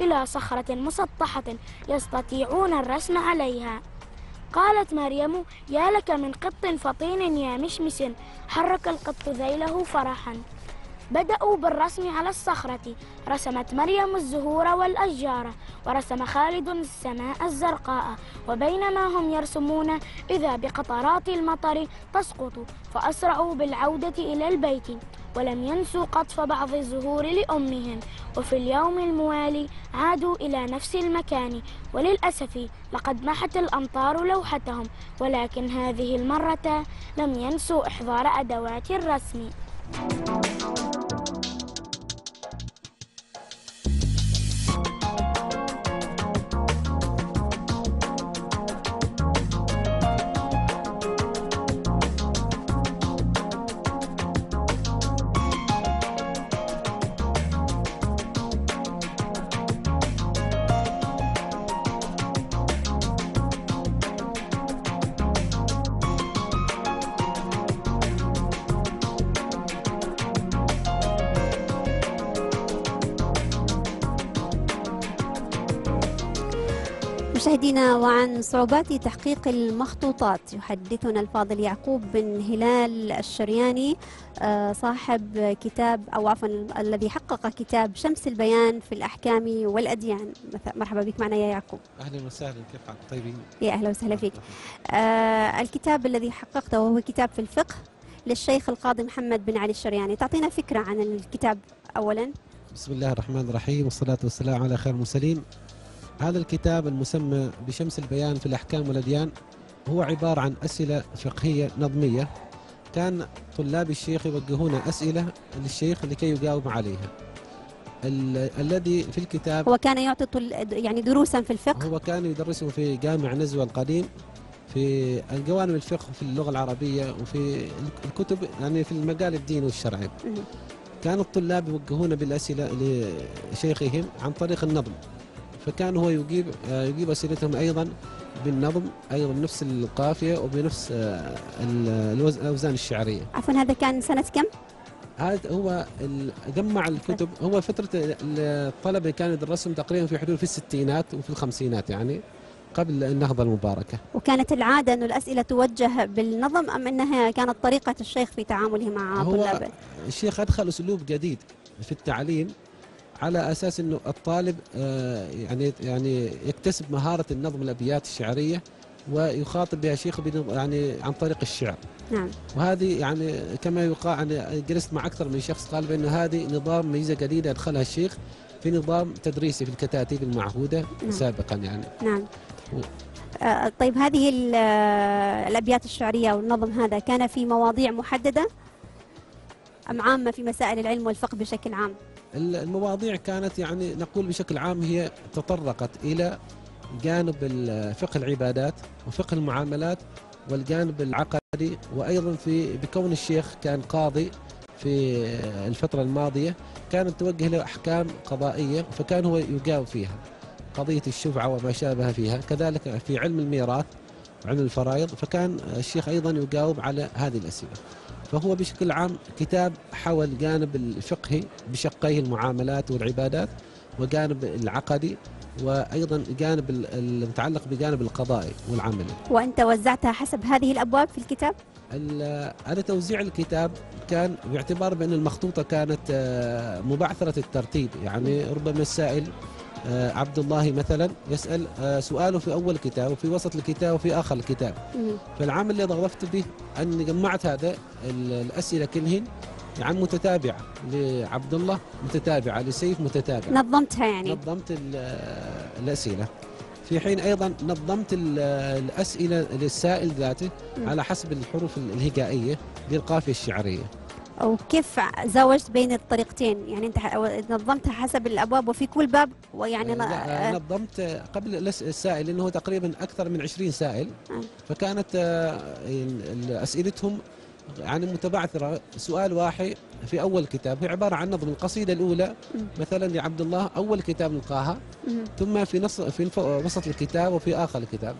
إلى صخرة مسطحة يستطيعون الرسم عليها. قالت مريم يا لك من قط فطين يا مشمس. حرك القط ذيله فرحا. بدأوا بالرسم على الصخرة. رسمت مريم الزهور والأشجار ورسم خالد السماء الزرقاء. وبينما هم يرسمون إذا بقطرات المطر تسقط فأسرعوا بالعودة إلى البيت. ولم ينسوا قطف بعض الزهور لأمهم. وفي اليوم الموالي عادوا إلى نفس المكان. وللأسف لقد محت الأمطار لوحتهم. ولكن هذه المرة لم ينسوا إحضار أدوات الرسم. مشاهدينا وعن صعوبات تحقيق المخطوطات. يحدثنا الفاضل يعقوب بن هلال الشرياني آه، صاحب كتاب أو عفوا الذي حقق كتاب شمس البيان في الأحكام والأديان. مث- مرحبا بك معنا يا يعقوب. أهلا وسهلا كيف حالك؟ طيبين؟ يا أهلا وسهلا فيك. آه، الكتاب الذي حققته وهو كتاب في الفقه للشيخ القاضي محمد بن علي الشرياني. تعطينا فكرة عن الكتاب اولا. بسم الله الرحمن الرحيم والصلاة والسلام على خير المرسلين. هذا الكتاب المسمى بشمس البيان في الأحكام والأديان هو عبارة عن أسئلة فقهية نظمية كان طلاب الشيخ يوجهون أسئلة للشيخ لكي يجاوب عليها ال- الذي في الكتاب هو كان يعطي. يعني دروسا في الفقه هو كان يدرسه في جامع نزوة القديم في الجوانب الفقه في اللغة العربية وفي الكتب يعني في المجال الديني والشرعي. كان الطلاب يوجهون بالأسئلة لشيخهم عن طريق النظم فكان هو يجيب آه، يجيب أسئلتهم أيضا بالنظم أيضا بنفس القافية وبنفس آه، ال- الوز- الأوزان الشعرية. عفوا هذا كان سنة كم؟ هذا هو جمع الكتب. هو فترة ال- الطلبة كانوا يدرسهم تقريبا في حدود في الستينات وفي الخمسينات يعني قبل النهضة المباركة. وكانت العادة انه الأسئلة توجه بالنظم أم إنها كانت طريقة الشيخ في تعامله مع هو طلابه؟ الشيخ أدخل أسلوب جديد في التعليم على أساس أنه الطالب آه، يعني يعني يكتسب مهارة النظم الأبيات الشعرية ويخاطب بها شيخ بنظ- يعني عن طريق الشعر. نعم. وهذه يعني كما يقال أنا جلست مع أكثر من شخص قال بأن هذه نظام ميزة جديدة أدخلها الشيخ في نظام تدريسي في الكتاتيب المعهودة نعم. سابقا يعني. نعم. آه، طيب هذه آه، الأبيات الشعرية والنظم هذا كان في مواضيع محددة أم عامة في مسائل العلم والفقه بشكل عام؟ المواضيع كانت يعني نقول بشكل عام هي تطرقت إلى جانب فقه العبادات وفقه المعاملات والجانب العقدي وأيضا في بكون الشيخ كان قاضي في الفترة الماضية كانت توجه له أحكام قضائية فكان هو يجاوب فيها. قضية الشفعة وما شابه فيها كذلك في علم الميراث وعلم الفرائض فكان الشيخ أيضا يجاوب على هذه الأسئلة. فهو بشكل عام كتاب حوى الجانب الفقهي بشقيه المعاملات والعبادات وجانب العقدي وأيضا جانب ال- المتعلق بجانب القضائي والعملي. وأنت وزعتها حسب هذه الأبواب في الكتاب ال- أنا توزيع الكتاب كان باعتبار بأن المخطوطة كانت آه، مبعثرة الترتيب يعني ربما السائل عبد الله مثلا يسأل آه، سؤاله في أول كتاب وفي وسط الكتاب وفي آخر الكتاب. فالعمل اللي ضغطت به أني جمعت هذا ال- الأسئلة كلهن يعني متتابعة لعبد الله متتابعة لسيف متتابعة. نظمتها يعني. نظمت ال- الأسئلة. في حين أيضا نظمت ال- الأسئلة للسائل ذاته. على حسب الحروف الهجائية بالقافية الشعرية. وكيف زوجت بين الطريقتين يعني أنت ح- نظمتها حسب الأبواب وفي كل باب ويعني لا نظمت قبل السائل لأنه هو تقريبا أكثر من 20 سائل آه. فكانت آه، أسئلتهم يعني متبعثرة سؤال واحد في أول كتاب هي عبارة عن نظم القصيدة الأولى مثلا لعبد الله أول كتاب نلقاها. ثم في نص في وسط الكتاب وفي آخر الكتاب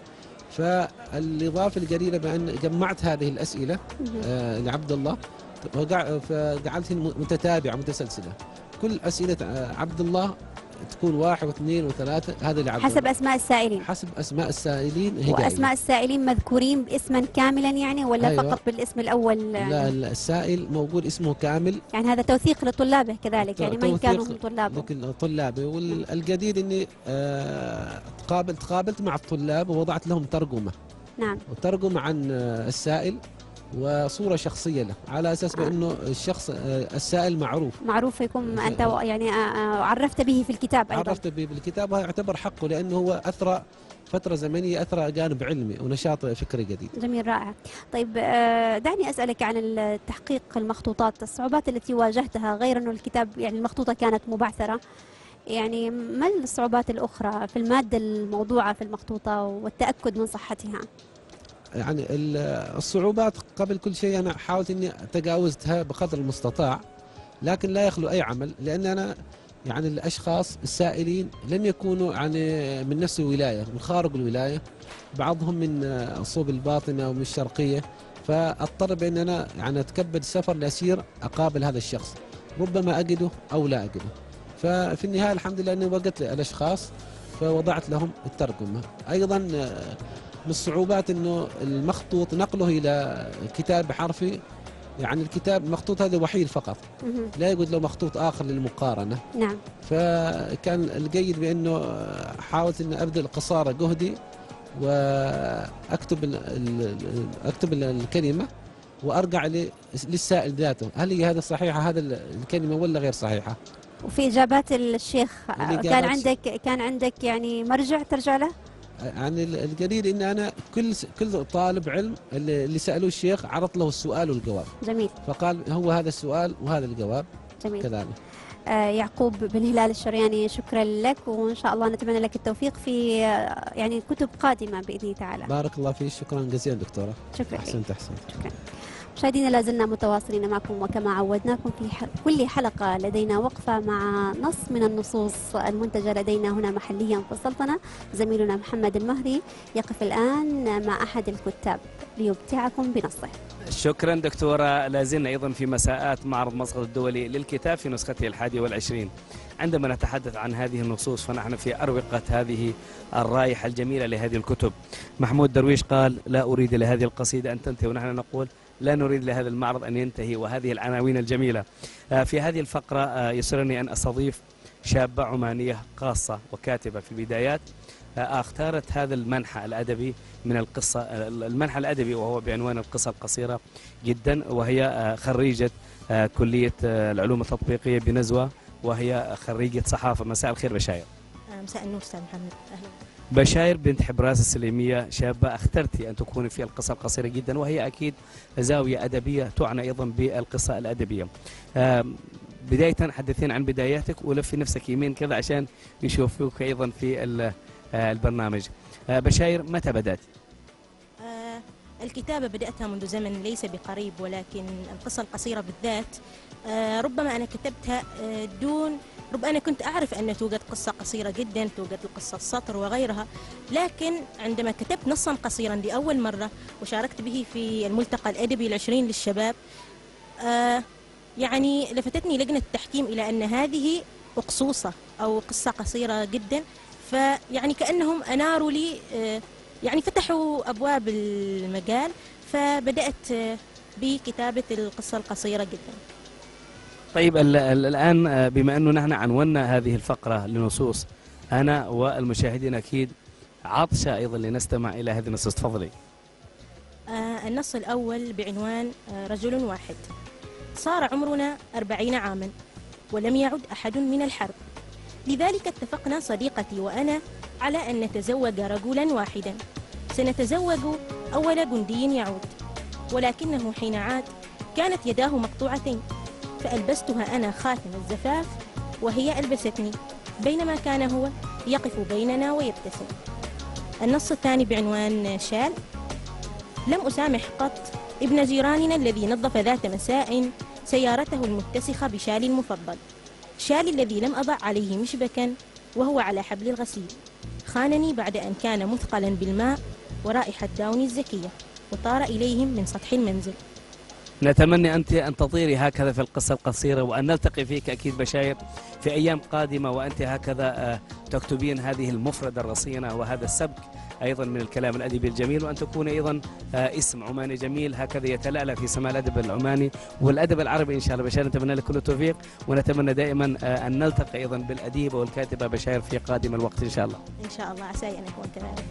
فالإضافة الجديدة بأن جمعت هذه الأسئلة. آه، لعبد الله فجعلتها متتابعة متسلسلة. كل أسئلة آه، عبد الله تكون واحد واثنين وثلاثة هذا اللي عبد حسب الله. أسماء السائلين. حسب أسماء السائلين هجائية وأسماء السائلين مذكورين باسما كاملا يعني ولا أيوة. فقط بالاسم الأول؟ لا السائل موجود اسمه كامل. يعني هذا توثيق لطلابه كذلك يعني من كانوا هم طلابه. لكن طلابي والجديد إني آه، تقابلت تقابلت مع الطلاب ووضعت لهم ترجمة. نعم. وترجمة عن السائل. وصورة شخصية له على أساس بأنه الشخص آه، السائل معروف. معروف يكون أنت و- يعني آه، آه، عرفت به في الكتاب أيضا. عرفت به بالكتاب وهذا يعتبر حقه لأنه هو أثرى فترة زمنية أثرى جانب علمي ونشاط فكري جديد. جميل رائع. طيب دعني أسألك عن التحقيق المخطوطات الصعوبات التي واجهتها غير أنه الكتاب يعني المخطوطة كانت مبعثرة. يعني ما الصعوبات الأخرى في المادة الموضوعة في المخطوطة والتأكد من صحتها؟ يعني ال- الصعوبات قبل كل شيء أنا حاولت إني تجاوزتها بقدر المستطاع لكن لا يخلو أي عمل لأن أنا يعني الأشخاص السائلين لم يكونوا يعني من نفس الولاية من خارج الولاية بعضهم من الصوب الباطنة ومن الشرقية فأضطر بأن أنا يعني أتكبد سفر لأسير أقابل هذا الشخص ربما أجده أو لا أجده. ففي النهاية الحمد لله أني وجدت الأشخاص فوضعت لهم الترجمة. أيضا آه، من الصعوبات إنه المخطوط نقله إلى كتاب حرفي. يعني الكتاب المخطوط هذا وحيد فقط. لا يوجد له مخطوط آخر للمقارنة. نعم. فكان الجيد بأنه حاولت ان ابذل قصارى جهدي وأكتب أكتب ال- الكلمة وأرجع للسائل ذاته. هل هي هذه صحيحة؟ هذا ال- الكلمة ولا غير صحيحة؟ وفي إجابات الشيخ كان عندك كان عندك يعني مرجع ترجع له؟ يعني ال- الجديد ان أنا كل كل طالب علم اللي سألوه الشيخ عرضت له السؤال والجواب. جميل. فقال هو هذا السؤال وهذا الجواب. جميل. كذلك. آه، يعقوب بن هلال الشرياني شكرا لك وإن شاء الله نتمنى لك التوفيق في آه، يعني كتب قادمة بإذن الله تعالى. بارك الله فيك. شكرا جزيلا دكتورة. شكرا. أحسنت أحسنت. مشاهدينا لا زلنا متواصلين معكم وكما عودناكم في كل حلقة لدينا وقفة مع نص من النصوص المنتجة لدينا هنا محليا في السلطنة زميلنا محمد المهري يقف الآن مع أحد الكتاب ليمتعكم بنصه. شكرا دكتورة لازلنا أيضا في مساءات معرض مسقط الدولي للكتاب في نسخته الحادية والعشرين. عندما نتحدث عن هذه النصوص فنحن في أروقة هذه الرائحة الجميلة لهذه الكتب. محمود درويش قال لا أريد لهذه القصيدة أن تنتهي. ونحن نقول لا نريد لهذا المعرض أن ينتهي وهذه العناوين الجميلة. آه، في هذه الفقرة آه، يسرني أن أستضيف شابة عمانية خاصة وكاتبة في البدايات. آه، أختارت هذا المنحى الأدبي من القصة آه، المنحى الأدبي وهو بعنوان القصة القصيرة جدا وهي خريجة كلية آه، العلوم التطبيقية بنزوة وهي خريجة صحافة. مساء الخير بشاير. مساء النور أستاذ محمد. أهلا. بشاير بنت حبراس السليمية شابة اخترتي أن تكوني في القصة القصيرة جدا وهي أكيد زاوية أدبية تعنى أيضا بالقصة الأدبية بداية حدثين عن بداياتك ولفي نفسك يمين كذا عشان يشوفوك أيضا في آه، البرنامج آه، بشاير متى بدأت؟ الكتابة بدأتها منذ زمن ليس بقريب ولكن القصة القصيرة بالذات آه، ربما أنا كتبتها آه، دون ربما أنا كنت أعرف أن توجد قصة قصيرة جدا توجد القصة السطر وغيرها لكن عندما كتبت نصا قصيرا لأول مرة وشاركت به في الملتقى الأدبي العشرين للشباب آه، يعني لفتتني لجنة التحكيم إلى أن هذه أقصوصة أو قصة قصيرة جدا فيعني كأنهم أناروا لي يعني فتحوا أبواب المجال فبدأت بكتابة القصة القصيرة جدا. طيب ال- ال- الآن آه، بما أنه نحن عنونا هذه الفقرة لنصوص أنا والمشاهدين أكيد عطشة أيضا لنستمع إلى هذه النصوص. تفضلي. آه، النص الأول بعنوان آه، رجل واحد. صار عمرنا أربعين عاما ولم يعد أحد من الحرب. لذلك اتفقنا صديقتي وأنا على أن نتزوج رجلا واحدا. سنتزوج أول جندي يعود. ولكنه حين عاد كانت يداه مقطوعتين. فألبستها أنا خاتم الزفاف وهي ألبستني بينما كان هو يقف بيننا ويبتسم. النص الثاني بعنوان شال. لم أسامح قط ابن جيراننا الذي نظف ذات مساء سيارته المتسخة بشالي المفضل شالي الذي لم أضع عليه مشبكا. وهو على حبل الغسيل. خانني بعد أن كان مثقلا بالماء ورائحة داوني الزكية وطار إليهم من سطح المنزل. نتمنى أنت أن تطيري هكذا في القصة القصيرة وأن نلتقي فيك أكيد بشاير في أيام قادمة وأنت هكذا آه، تكتبين هذه المفردة الرصينة وهذا السبك أيضا من الكلام الأدبي الجميل وأن تكون أيضا آه، اسم عماني جميل. هكذا يتلألأ في سماء الأدب العماني والأدب العربي إن شاء الله. بشاير نتمنى لك كل التوفيق ونتمنى دائما آه، أن نلتقي أيضا بالأديبة والكاتبة بشاير في قادم الوقت إن شاء الله. إن شاء الله. عسى أن أكون كذلك.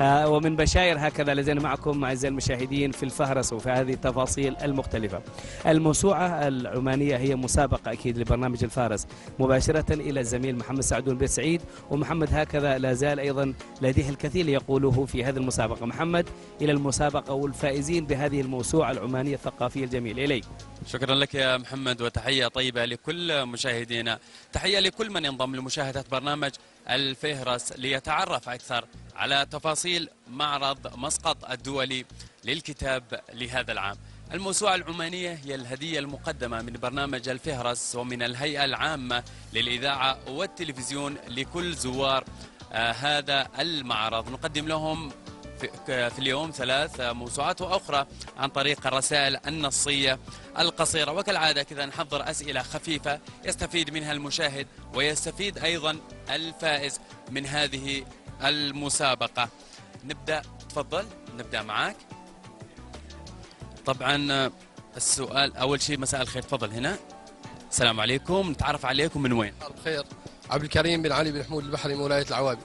ومن بشاير هكذا لازلنا معكم أعزائي المشاهدين في الفهرس وفي هذه التفاصيل المختلفة. الموسوعة العمانية هي مسابقة أكيد لبرنامج الفارس. مباشرة إلى الزميل محمد سعدون بن سعيد ومحمد هكذا لا زال أيضا لديه الكثير يقوله في هذه المسابقة. محمد إلى المسابقة والفائزين بهذه الموسوعة العمانية الثقافية الجميلة. إليك. شكرا لك يا محمد وتحية طيبة لكل مشاهدينا. تحية لكل من ينضم لمشاهدة برنامج الفهرس ليتعرف أكثر على تفاصيل معرض مسقط الدولي للكتاب لهذا العام. الموسوعة العمانية هي الهدية المقدمة من برنامج الفهرس ومن الهيئة العامة للإذاعة والتلفزيون لكل زوار آه، هذا المعرض. نقدم لهم في اليوم ثلاث موسوعات وأخرى عن طريق الرسائل النصية القصيرة. وكالعادة كذا نحضر أسئلة خفيفة يستفيد منها المشاهد ويستفيد أيضا الفائز من هذه المسابقة. نبدأ تفضل نبدأ معك طبعا السؤال أول شيء مساء الخير تفضل هنا. السلام عليكم. نتعرف عليكم من وين؟ بخير عبد الكريم بن علي بن حمود البحري من ولاية العوابي.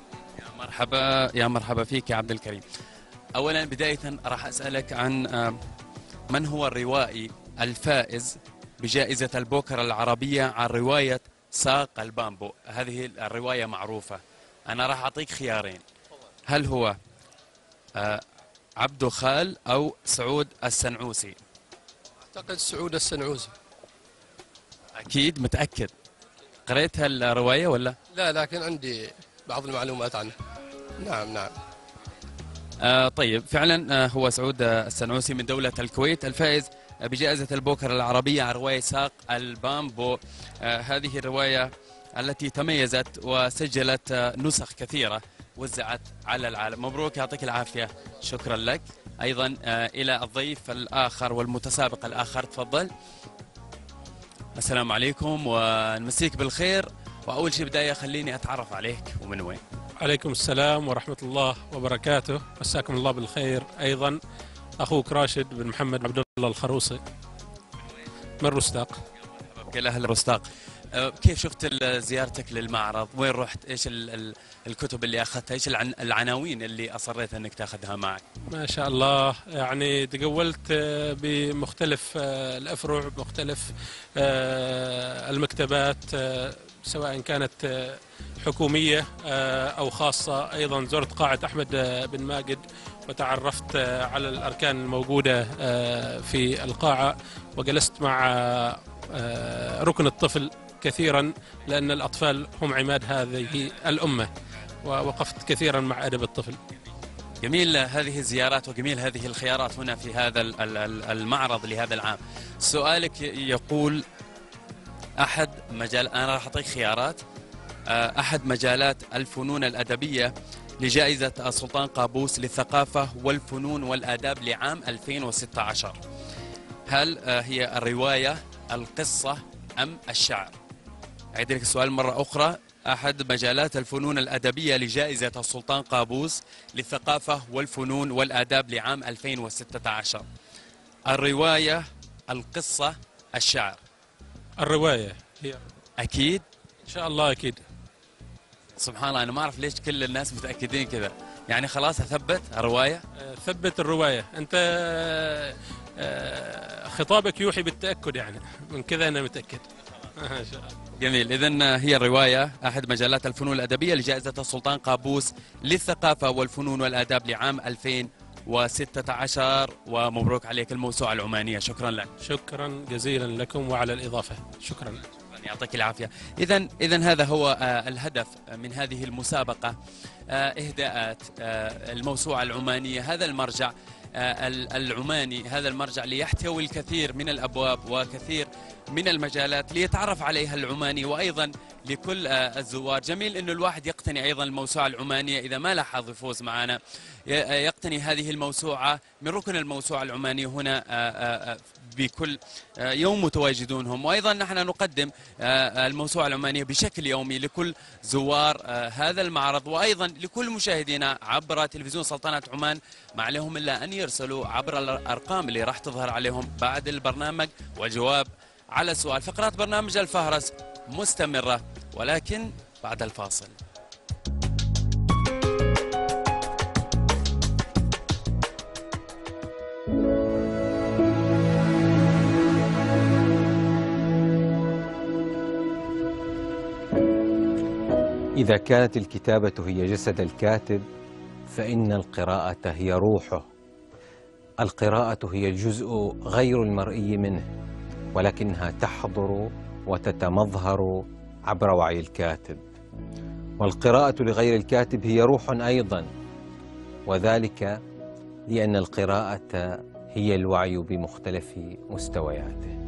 مرحبا يا مرحبا فيك يا عبد الكريم. اولا بداية راح أسألك عن آه، من هو الروائي الفائز بجائزة البوكر العربية عن رواية ساق البامبو؟ هذه الرواية معروفة. أنا راح أعطيك خيارين. هل هو آه، عبدو خال أو سعود السنعوسي؟ أعتقد سعود السنعوسي. أكيد متأكد. قريت هالروايه ولا؟ لا لكن عندي بعض المعلومات عنه. نعم نعم. آه طيب فعلا آه هو سعود السنعوسي من دولة الكويت. الفائز بجائزة البوكر العربية عن رواية ساق البامبو. آه هذه الرواية التي تميزت وسجلت نسخ كثيرة وزعت على العالم. مبروك يعطيك العافية. شكرا لك. أيضا آه إلى الضيف الآخر والمتسابق الآخر. تفضل. السلام عليكم ونمسيك بالخير. وأول شيء بداية خليني أتعرف عليك. ومن وين؟ عليكم السلام ورحمة الله وبركاته. مساكم الله بالخير. أيضا أخوك راشد بن محمد عبد الله الخروصي. من رستاق؟ كل أهل رستاق. كيف شفت زيارتك للمعرض؟ وين رحت؟ إيش ال- ال- الكتب اللي أخذتها؟ إيش العن- العناوين اللي أصريت إنك تأخذها معك؟ ما شاء الله يعني تقولت آه، بمختلف آه، الافرع بمختلف المكتبات سواء كانت حكومية أو خاصة. أيضا زرت قاعة أحمد بن ماجد وتعرفت على الأركان الموجودة في القاعة وجلست مع ركن الطفل كثيرا لأن الأطفال هم عماد هذه الأمة ووقفت كثيرا مع أدب الطفل. جميل هذه الزيارات وجميل هذه الخيارات هنا في هذا ال- ال- ال- المعرض لهذا العام. سؤالك يقول أحد مجال أنا راح أعطيك خيارات. آه، أحد مجالات الفنون الأدبية لجائزة السلطان قابوس للثقافة والفنون والآداب لعام 2016 هل آه، هي الرواية القصة أم الشعر؟ أعيد لك السؤال مرة أخرى. أحد مجالات الفنون الأدبية لجائزة السلطان قابوس للثقافة والفنون والآداب لعام 2016 الرواية القصة الشعر. الرواية هي أكيد؟ إن شاء الله أكيد. سبحان الله أنا ما أعرف ليش كل الناس متأكدين كذا. يعني خلاص أثبت الرواية؟ آه، ثبت الرواية. أنت آه، آه، خطابك يوحي بالتأكد يعني. من كذا أنا متأكد. ما شاء الله. جميل. إذا هي الرواية أحد مجالات الفنون الأدبية لجائزة السلطان قابوس للثقافة والفنون والآداب لعام 2016 ومبروك عليك الموسوعة العمانية. شكرا لك. شكرا جزيلا لكم وعلى الإضافة. شكرا. يعطيك العافية. إذا إذا هذا هو آه، الهدف من هذه المسابقة آه، إهداءات آه، الموسوعة العمانية. هذا المرجع ال- العماني هذا المرجع ليحتوي الكثير من الأبواب وكثير من المجالات ليتعرف عليها العماني وأيضا لكل الزوار. جميل أنه الواحد يقتني أيضا الموسوعة العمانية إذا ما لاحظ يفوز معنا يقتني هذه الموسوعة من ركن الموسوعة العمانية هنا بكل يوم متواجدون هم وأيضا نحن نقدم الموسوعة العمانية بشكل يومي لكل زوار هذا المعرض. وأيضا لكل مشاهدينا عبر تلفزيون سلطنة عمان ما عليهم إلا أن يرسلوا عبر الأرقام اللي راح تظهر عليهم بعد البرنامج وجواب على السؤال فقرات برنامج الفهرس مستمرة ولكن بعد الفاصل. إذا كانت الكتابة هي جسد الكاتب فإن القراءة هي روحه. القراءة هي الجزء غير المرئي منه. ولكنها تحضر وتتمظهر عبر وعي الكاتب. والقراءة لغير الكاتب هي روح أيضا وذلك لأن القراءة هي الوعي بمختلف مستوياته.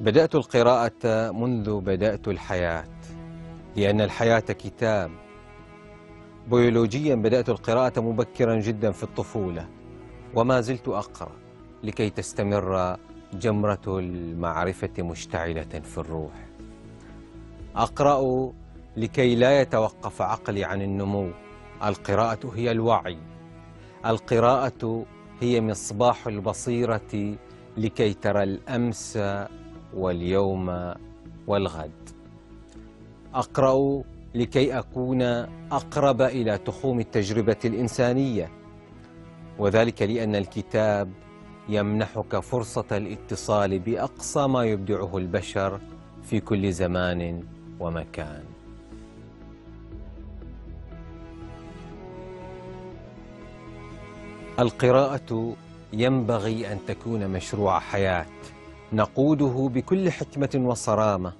بدأت القراءة منذ بدأت الحياة لأن الحياة كتاب بيولوجيا بدأت القراءة مبكرا جدا في الطفولة وما زلت أقرأ لكي تستمر جمرة المعرفة مشتعلة في الروح. أقرأ لكي لا يتوقف عقلي عن النمو. القراءة هي الوعي. القراءة هي مصباح البصيرة لكي ترى الأمس واليوم والغد. أقرأ لكي أكون أقرب إلى تخوم التجربة الإنسانية. وذلك لأن الكتاب يمنحك فرصة الاتصال بأقصى ما يبدعه البشر في كل زمان ومكان. القراءة ينبغي أن تكون مشروع حياة. نقوده بكل حكمة وصرامة.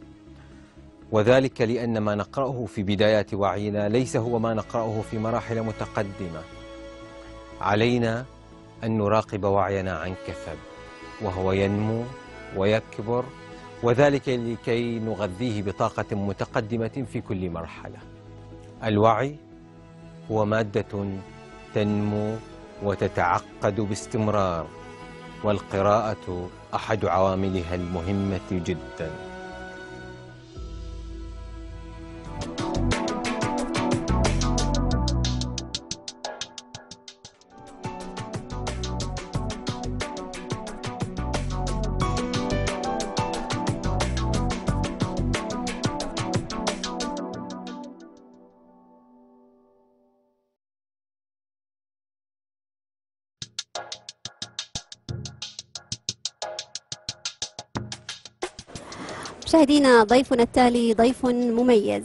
وذلك لأن ما نقرأه في بدايات وعينا ليس هو ما نقرأه في مراحل متقدمة. علينا أن نراقب وعينا عن كثب وهو ينمو ويكبر وذلك لكي نغذيه بطاقة متقدمة في كل مرحلة. الوعي هو مادة تنمو وتتعقد باستمرار والقراءة أحد عواملها المهمة جدا. Thank you. مشاهدينا ضيفنا التالي ضيف مميز.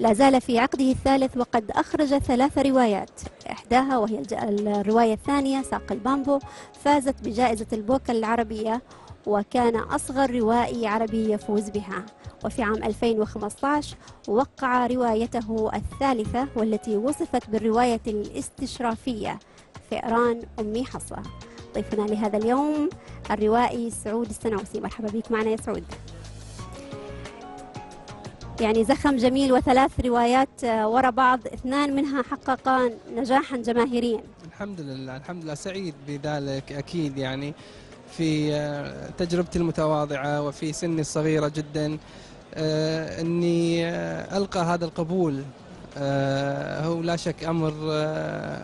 لا زال في عقده الثالث وقد أخرج ثلاث روايات. إحداها وهي الرواية الثانية ساق البامبو فازت بجائزة البوكا العربية وكان أصغر روائي عربي يفوز بها. وفي عام 2015 وقع روايته الثالثة والتي وصفت بالرواية الاستشرافية فئران أمي حصة. ضيفنا لهذا اليوم الروائي سعود السنوسي. مرحبا بك. معنا يا سعود. يعني زخم جميل وثلاث روايات آه، ورا بعض اثنان منها حققا نجاحا جماهيريا. الحمد لله الحمد لله. سعيد بذلك أكيد يعني في آه، تجربتي المتواضعة وفي سني الصغيرة جدا. آه، أني ألقى هذا القبول هو لا شك أمر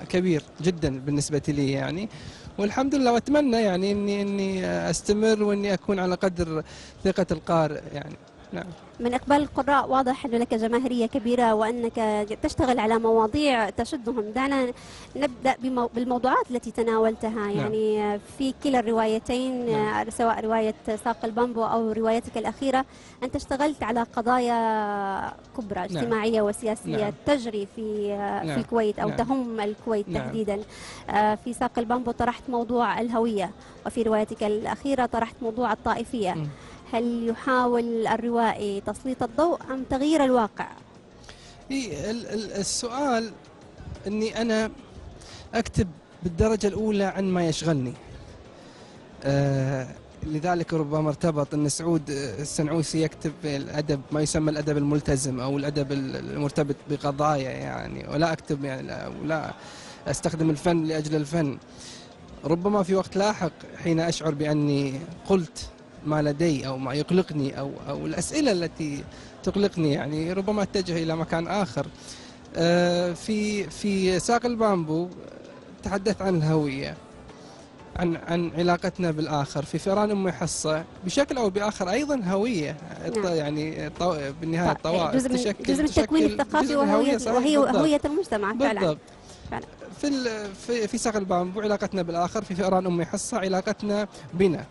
كبير جدا بالنسبة لي يعني. والحمد لله وأتمنى يعني أني أني أستمر وأني أكون على قدر ثقة القارئ يعني. نعم من إقبال القراء واضح أن لك جماهيرية كبيرة وأنك تشتغل على مواضيع تشدهم دعنا نبدأ بمو... بالموضوعات التي تناولتها يعني في كلا الروايتين نعم. سواء رواية ساق البامبو أو روايتك الأخيرة أنت اشتغلت على قضايا كبرى نعم. اجتماعية وسياسية نعم. تجري في في نعم. الكويت أو نعم. تهم الكويت نعم. تحديدا آه، في ساق البامبو طرحت موضوع الهوية وفي روايتك الأخيرة طرحت موضوع الطائفية م. هل يحاول الروائي تسليط الضوء أم تغيير الواقع؟ ال- ال- السؤال إني أنا أكتب بالدرجة الأولى عن ما يشغلني آه لذلك ربما ارتبط إن سعود آه، السنعوسي يكتب الأدب ما يسمى الأدب الملتزم أو الأدب ال- المرتبط بقضايا يعني ولا أكتب يعني لا, ولا أستخدم الفن لأجل الفن ربما في وقت لاحق حين أشعر بأني قلت ما لدي أو ما يقلقني أو أو الأسئلة التي تقلقني يعني ربما أتجه إلى مكان آخر آه، في في ساق البامبو تحدث عن الهوية عن عن علاقتنا بالآخر في فئران أم حصة بشكل أو بآخر أيضا هوية الط- نعم. يعني الطو... بالنهايه الطوائف جزء من تشكل جزء من التكوين الثقافي وهوية وهي. هوية المجتمع فعلا بالضبط فعلا. في في في ساق البامبو علاقتنا بالآخر في فئران أم حصة علاقتنا بنا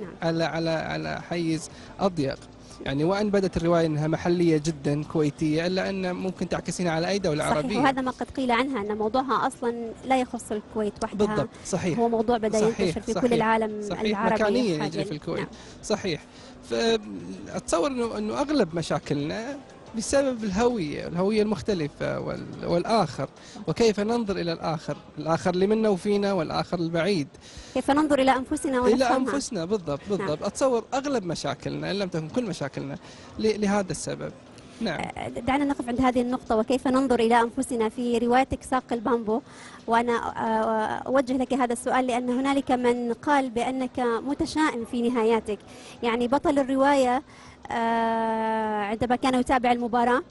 نعم. على على على حيز أضيق. يعني وإن بدت الرواية إنها محلية جدا كويتية إلا أن ممكن تعكسين على أي دولة صحيح عربية. وهذا ما قد قيل عنها أن موضوعها أصلا لا يخص الكويت وحدها. بالضبط صحيح. هو موضوع صحيح، ينتشر في صحيح، كل العالم صحيح العربي مكانيا. يجري في الكويت. نعم. صحيح. فأتصور انه إنه أغلب مشاكلنا بسبب الهوية الهوية المختلفة وال- والآخر. وكيف ننظر إلى الآخر؟ الآخر اللي منا وفينا والآخر البعيد. كيف ننظر إلى أنفسنا ونفهمها؟ أنفسنا بالضبط بالضبط. أتصور أغلب مشاكلنا إن لم تكن كل مشاكلنا لهذا السبب. نعم. دعنا نقف عند هذه النقطة. وكيف ننظر إلى أنفسنا في روايتك ساق البامبو؟ وأنا أوجه لك هذا السؤال لأن هنالك من قال بأنك متشائم في نهاياتك. يعني بطل الرواية عندما كان يتابع المباراة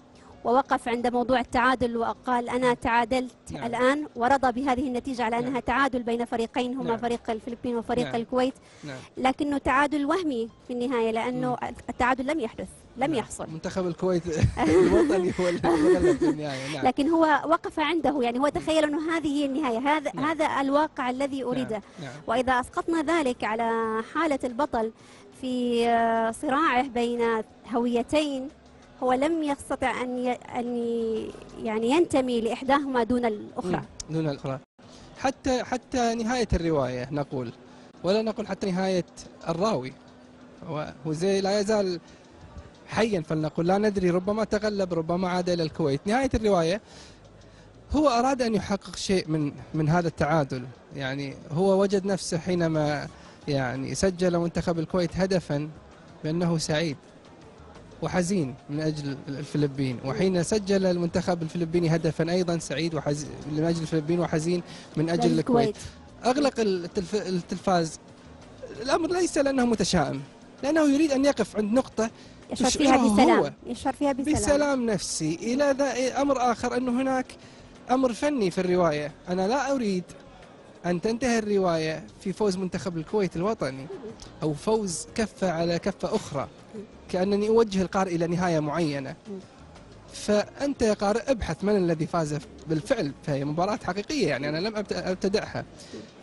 ووقف عند موضوع التعادل وقال أنا تعادلت نعم. الآن ورضى بهذه النتيجة على أنها تعادل بين فريقين هما نعم. فريق الفلبين وفريق نعم. الكويت. نعم. لكنه تعادل وهمي في النهاية لأنه التعادل لم يحدث لم يحصل. منتخب الكويت الوطني هو في النهاية. نعم. لكن هو وقف عنده يعني هو تخيل أنه هذه هي النهاية هذا نعم. هذا الواقع الذي أريده. نعم. وإذا أسقطنا ذلك على حالة البطل في آه، صراعه بين هويتين. هو لم يستطع أن أن يعني ينتمي لإحداهما دون الأخرى. دون الأخرى. حتى حتى نهاية الرواية نقول ولا نقول حتى نهاية الراوي. هو هو زي لا يزال حيا فلنقل لا ندري ربما تغلب ربما عاد إلى الكويت. نهاية الرواية هو أراد أن يحقق شيء من من هذا التعادل. يعني هو وجد نفسه حينما يعني سجل منتخب الكويت هدفا بأنه سعيد وحزين من أجل الفلبين. وحين سجل المنتخب الفلبيني هدفا أيضا سعيد وحزين من أجل الفلبين وحزين من أجل الكويت. أغلق التلف... التلفاز. الأمر ليس لأنه متشائم لأنه يريد أن يقف عند نقطة يشعر فيها بسلام. يشعر فيها بسلام. بسلام نفسي. إلى ذا أمر آخر أنه هناك أمر فني في الرواية. أنا لا أريد أن تنتهي الرواية في فوز منتخب الكويت الوطني أو فوز كفة على كفة أخرى كأنني أوجه القارئ إلى نهاية معينة. فأنت يا قارئ ابحث من الذي فاز بالفعل فهي مباراة حقيقية يعني أنا لم أبت- أبتدعها.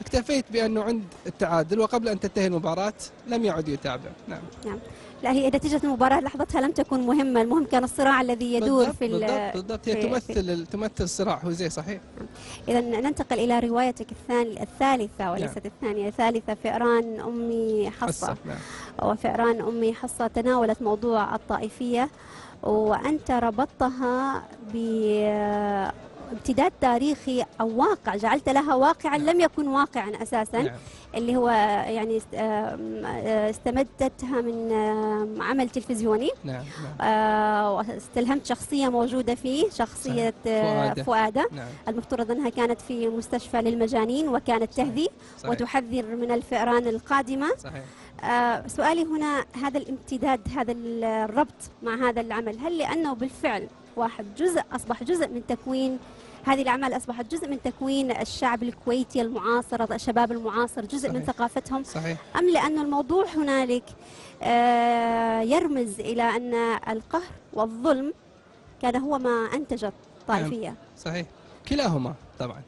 اكتفيت بأنه عند التعادل وقبل أن تنتهي المباراة لم يعد يتابع. نعم. نعم. لا هي نتيجة المباراة لحظتها لم تكن مهمة. المهم كان الصراع الذي يدور بالضبط في ال- بالضبط, بالضبط. هي في- في- تمثل تمثل الصراع. هو زي صحيح. إذا ننتقل إلى روايتك الثانية الثالثة وليست نعم. الثانية. الثالثة فئران أمي حصة. حصة نعم. وفئران أمي حصة. تناولت موضوع الطائفية وأنت ربطتها بامتداد تاريخي أو واقع. جعلت لها واقعا لم يكن واقعا أساسا. نعم. اللي هو يعني آه، استمدتها من عمل تلفزيوني. نعم نعم. آه، واستلهمت شخصية موجودة فيه شخصية آه، فؤادة. فؤادة. نعم. المفترض أنها كانت في مستشفى للمجانين وكانت تهذي صحيح. وتحذر من الفئران القادمة. صحيح. سؤالي هنا هذا الامتداد هذا الربط مع هذا العمل هل لأنه بالفعل واحد جزء أصبح جزء من تكوين هذه الأعمال أصبحت جزء من تكوين الشعب الكويتي المعاصر الشباب المعاصر جزء من صحيح. ثقافتهم. صحيح. أم لأن الموضوع هنالك آه، يرمز إلى أن القهر والظلم كان هو ما أنتج الطائفية. صحيح. كلاهما طبعا.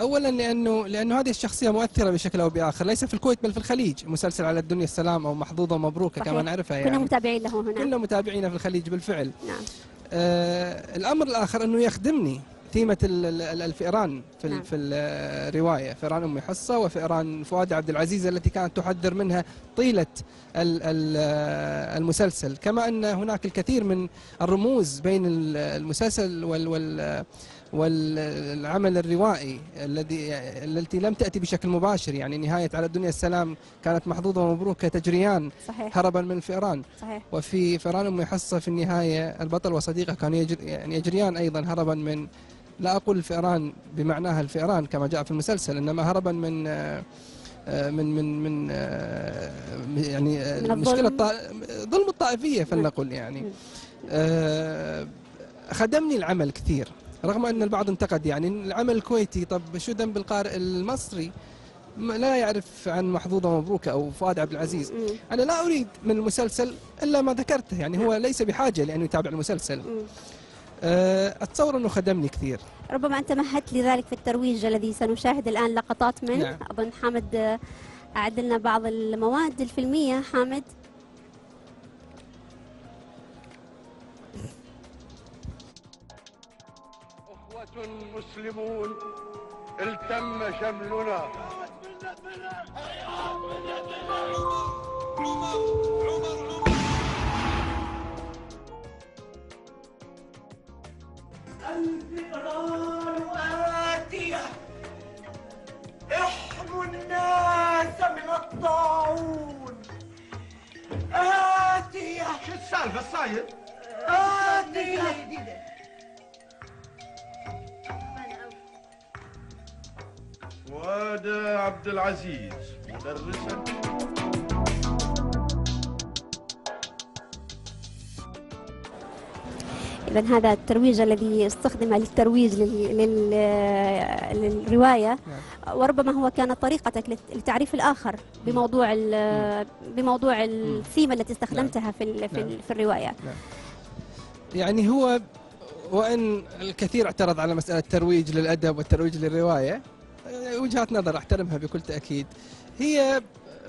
اولا لأنه لأنه هذه الشخصية مؤثرة بشكل أو بآخر ليس في الكويت بل في الخليج. مسلسل على الدنيا السلام أو محظوظه مبروكه صحيح. كما نعرفها كنا يعني. متابعين له هنا. كنا متابعين في الخليج بالفعل. نعم. آه الأمر الآخر أنه يخدمني. ال- الفئران في نعم. في الرواية فئران أم حصة وفئران فؤاد عبد العزيز التي كانت تحذر منها طيلة ال- ال- المسلسل. كما أن هناك الكثير من الرموز بين ال- المسلسل وال وال والعمل الروائي الذي التي لم تأتي بشكل مباشر. يعني نهاية على الدنيا السلام كانت محظوظة ومبروكة تجريان صحيح. هربا من الفئران. صحيح. وفي فران أم حصة في النهاية البطل وصديقه كانوا يعني يجريان أيضا هربا من لا أقول الفئران بمعناها الفئران كما جاء في المسلسل إنما هربا من آه، من من من آه، يعني آه،. الطا- ظلم الطائفية فلنقل يعني. آه، خدمني العمل كثير رغم أن البعض انتقد يعني العمل الكويتي طب شو ذنب القارئ المصري؟ لا يعرف عن محظوظة مبروكة أو فؤاد عبد العزيز. مم. أنا لا أريد من المسلسل إلا ما ذكرته يعني هو ليس بحاجة لأنه يتابع المسلسل. أتصور أنه خدمني كثير. ربما أنت مهدت لذلك في الترويج الذي سنشاهد الآن لقطات منه. نعم. أظن حامد آه، أعد لنا بعض المواد الفيلمية. حامد. إخوة مسلمون التم شملنا. العزيز مدرسا. إذا هذا الترويج الذي استخدم للترويج لل... لل... للرواية وربما هو كان طريقتك لت- لتعريف الآخر بموضوع ال... بموضوع الثيمة التي استخدمتها في ال... في, نعم. ال... في الرواية. يعني هو وإن الكثير اعترض على مسألة الترويج للأدب والترويج للرواية وجهات نظر أحترمها بكل تأكيد. هي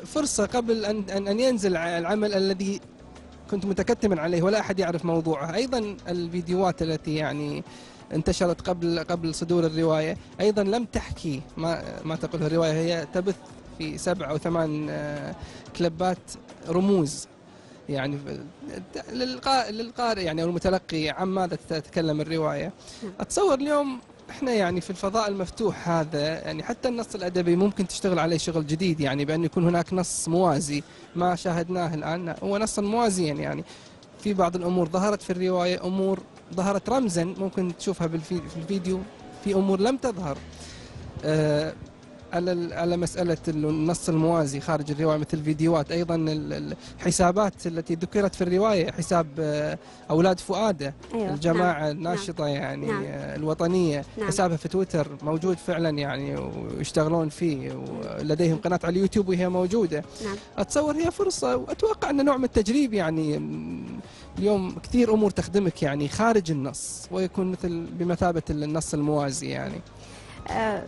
فرصة قبل أن أن أن ينزل العمل الذي كنت متكتما عليه ولا أحد يعرف موضوعه. أيضا الفيديوهات التي يعني انتشرت قبل قبل صدور الرواية أيضا لم تحكي ما ما تقوله الرواية. هي تبث في سبع أو ثمان آه، كليبات رموز. يعني للقارئ للقارئ يعني أو المتلقي عن ماذا تتكلم الرواية. أتصور اليوم إحنا يعني في الفضاء المفتوح هذا يعني حتى النص الأدبي ممكن تشتغل عليه شغل جديد يعني بأن يكون هناك نص موازي ما شاهدناه الآن. هو نصا موازيا يعني في بعض الأمور ظهرت في الرواية أمور ظهرت رمزا ممكن تشوفها في الفيديو في أمور لم تظهر. آه، على على ال- النص الموازي خارج الرواية مثل الفيديوهات أيضا ال- الحسابات التي ذكرت في الرواية حساب آه، أولاد فؤادة أيوة، الجماعة نعم، الناشطة يعني نعم. آه، الوطنية. نعم. حسابها في تويتر موجود فعلا يعني ويشتغلون فيه ولديهم قناة على اليوتيوب وهي موجودة. نعم. أتصور هي فرصة وأتوقع أن نوع من التجريب يعني اليوم كثير أمور تخدمك يعني خارج النص ويكون مثل بمثابة النص الموازي يعني.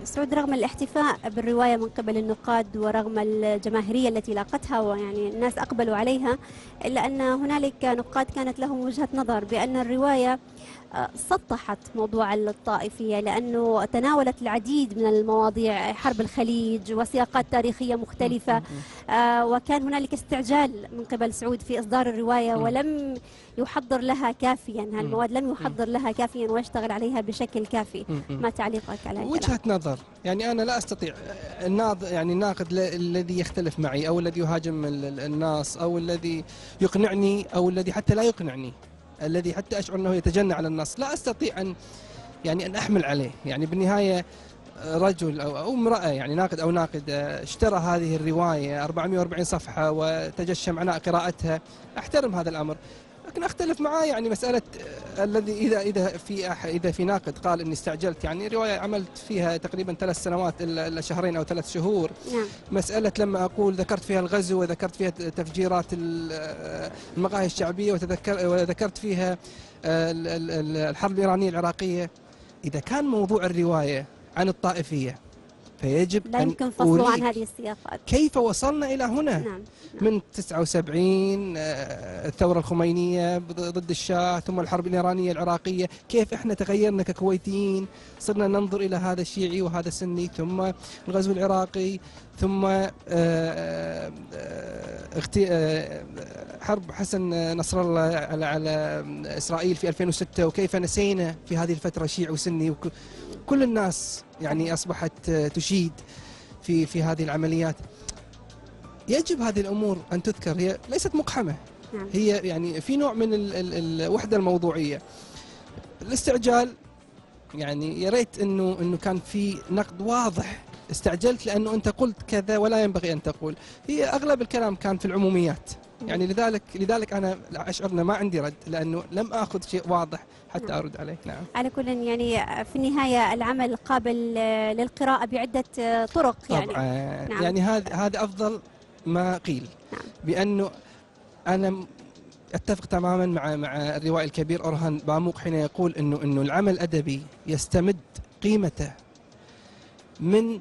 سعود رغم الاحتفاء بالرواية من قبل النقاد ورغم الجماهيرية التي لاقتها ويعني الناس أقبلوا عليها إلا أن هنالك نقاد كانت لهم وجهة نظر بأن الرواية آه، سطحت موضوع الطائفية لأنه تناولت العديد من المواضيع حرب الخليج وسياقات تاريخية مختلفة. آه، وكان هنالك استعجال من قبل سعود في إصدار الرواية. ولم يحضر لها كافيا. هالمواد لم يحضر لها كافيا ويشتغل عليها بشكل كافي. ما تعليقك على وجهة نظر. يعني أنا لا أستطيع الناض يعني الناقد الذي يختلف معي أو الذي يهاجم ال- ال- الناس أو الذي يقنعني أو الذي حتى لا يقنعني. الذي حتى أشعر أنه يتجنى على النص لا أستطيع أن يعني أن أحمل عليه. يعني بالنهاية رجل أو, امرأة يعني ناقد أو ناقدة اشترى هذه الرواية 440 صفحة وتجشم عناء قراءتها أحترم هذا الأمر. لكن أختلف معاه يعني مسألة آه، الذي إذا إذا في إذا في ناقد قال إني استعجلت يعني رواية عملت فيها تقريبا ثلاث سنوات إلا شهرين أو ثلاث شهور. نعم. مسألة لما أقول ذكرت فيها الغزو وذكرت فيها تفجيرات آه، المقاهي الشعبية وتذكر وذكرت فيها آه، ال- ال- ال- الحرب الإيرانية العراقية. إذا كان موضوع الرواية عن الطائفية فيجب لا ان يمكن فصله عن هذه السياقات. كيف وصلنا إلى هنا؟ نعم من 79 آه، الثورة الخمينية ضد الشاه ثم الحرب الإيرانية العراقية. كيف إحنا تغيرنا ككويتيين؟ صرنا ننظر إلى هذا الشيعي وهذا السني ثم الغزو العراقي ثم آه، آه، حرب حسن نصر الله على على إسرائيل في 2006 وكيف نسينا في هذه الفترة شيعي وسني وك- كل الناس يعني أصبحت آه، تشيد في في هذه العمليات. يجب هذه الأمور أن تذكر هي ليست مقحمة. نعم. هي يعني في نوع من ال ال الوحدة الموضوعية. الاستعجال يعني يا ريت إنه إنه كان في نقد واضح. استعجلت لأنه أنت قلت كذا ولا ينبغي أن تقول. هي أغلب الكلام كان في العموميات. يعني لذلك لذلك أنا اشعر إنه ما عندي رد لأنه لم آخذ شيء واضح حتى نعم. أرد عليه نعم على كل يعني في النهاية العمل قابل للقراءة بعدة آه، طرق يعني طبعا نعم. يعني هذا هذا أفضل ما قيل نعم. بأنه أنا أتفق تماما مع مع الروائي الكبير اورهان باموق حين يقول انه إنه العمل الادبي يستمد قيمته من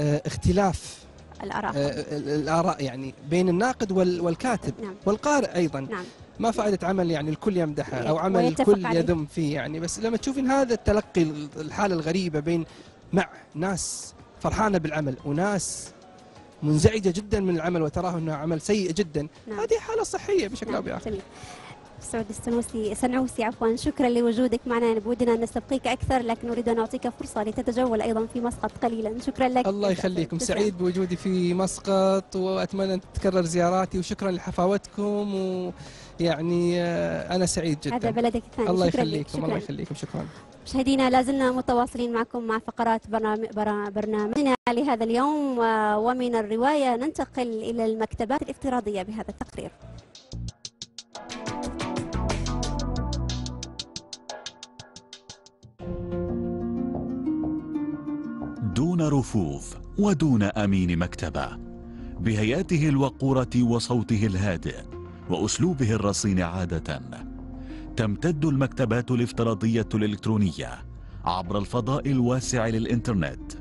آه، اختلاف الآراء آه، ال- الآراء يعني بين الناقد وال- والكاتب نعم. والقارئ أيضا نعم ما فائدة عمل يعني الكل يمدحه أو ويتفق عمل الكل عليه. يذم فيه يعني بس لما تشوفين هذا التلقي الحالة الغريبة بين مع ناس فرحانة بالعمل وناس منزعجة جدا من العمل وتراه أنه عمل سيء جدا نعم. هذه حالة صحية بشكل أو نعم بآخر جميل سعود السنوسي سنعوسي عفوا. شكرا لوجودك معنا. بودنا أن نستبقيك أكثر لكن نريد أن نعطيك فرصة لتتجول أيضا في مسقط قليلا. شكرا لك. الله يخليكم. سعيد بوجودي في مسقط وأتمنى أن تتكرر زياراتي وشكرا لحفاوتكم ويعني آه، أنا سعيد جدا. هذا بلدك الثاني. الله شكرا يخليكم الله يخليكم. شكرا. مشاهدينا لازلنا متواصلين معكم مع فقرات برنامجنا لهذا اليوم ومن الرواية ننتقل إلى المكتبات الافتراضية بهذا التقرير. دون رفوف ودون أمين مكتبه بهياته الوقورة وصوته الهادئ وأسلوبه الرصين عادة. تمتد المكتبات الافتراضية الإلكترونية عبر الفضاء الواسع للإنترنت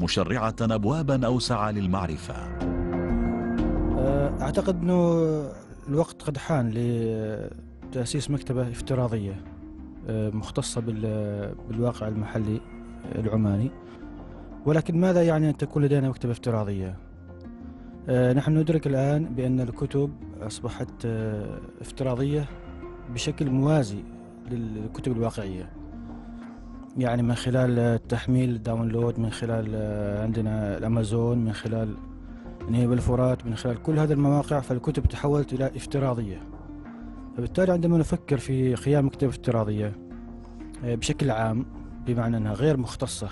مشرعة ابوابا أوسع للمعرفة. أعتقد أنه الوقت قد حان لتأسيس مكتبة افتراضية آه، مختصة بال- بالواقع المحلي العماني. ولكن ماذا يعني أن تكون لدينا مكتبة افتراضية؟ آه، نحن ندرك الآن بأن الكتب أصبحت آه، افتراضية بشكل موازي للكتب الواقعية يعني من خلال التحميل داونلود من خلال آه، عندنا الأمازون من خلال نهيب الفرات من خلال كل هذه المواقع فالكتب تحولت إلى افتراضية فبالتالي عندما نفكر في قيام مكتبة افتراضية بشكل عام بمعنى أنها غير مختصة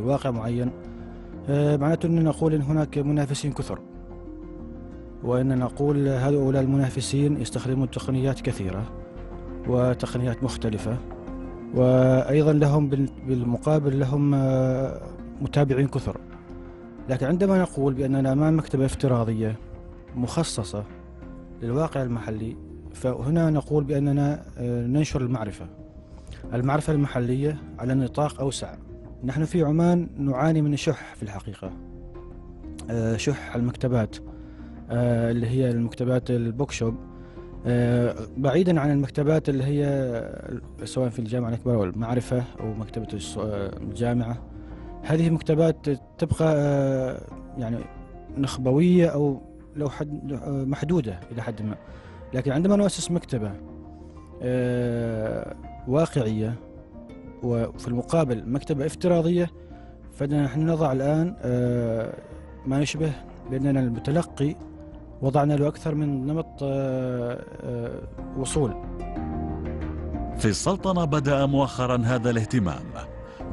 بواقع معين. آه، معناته أن نقول أن هناك منافسين كثر. وأن نقول هؤلاء المنافسين يستخدمون تقنيات كثيرة وتقنيات مختلفة. وأيضا لهم بال- بالمقابل لهم آه، متابعين كثر. لكن عندما نقول بأننا أمام مكتبة افتراضية مخصصة للواقع المحلي فهنا نقول بأننا آه، ننشر المعرفة. المعرفة المحلية على نطاق أوسع. نحن في عمان نعاني من الشح في الحقيقة. آه، شح المكتبات آه، اللي هي المكتبات البوك شوب آه، بعيدا عن المكتبات اللي هي سواء في الجامعة الأكبر أو المعرفة أو مكتبة الجامعة. هذه مكتبات تبقى يعني نخبوية أو لو حد محدودة إلى حد ما. لكن عندما نؤسس مكتبة واقعية وفي المقابل مكتبة افتراضية فنحن نضع الآن آه، ما يشبه بأننا المتلقي وضعنا له أكثر من نمط آه، آه، وصول. في السلطنة بدأ مؤخرا هذا الاهتمام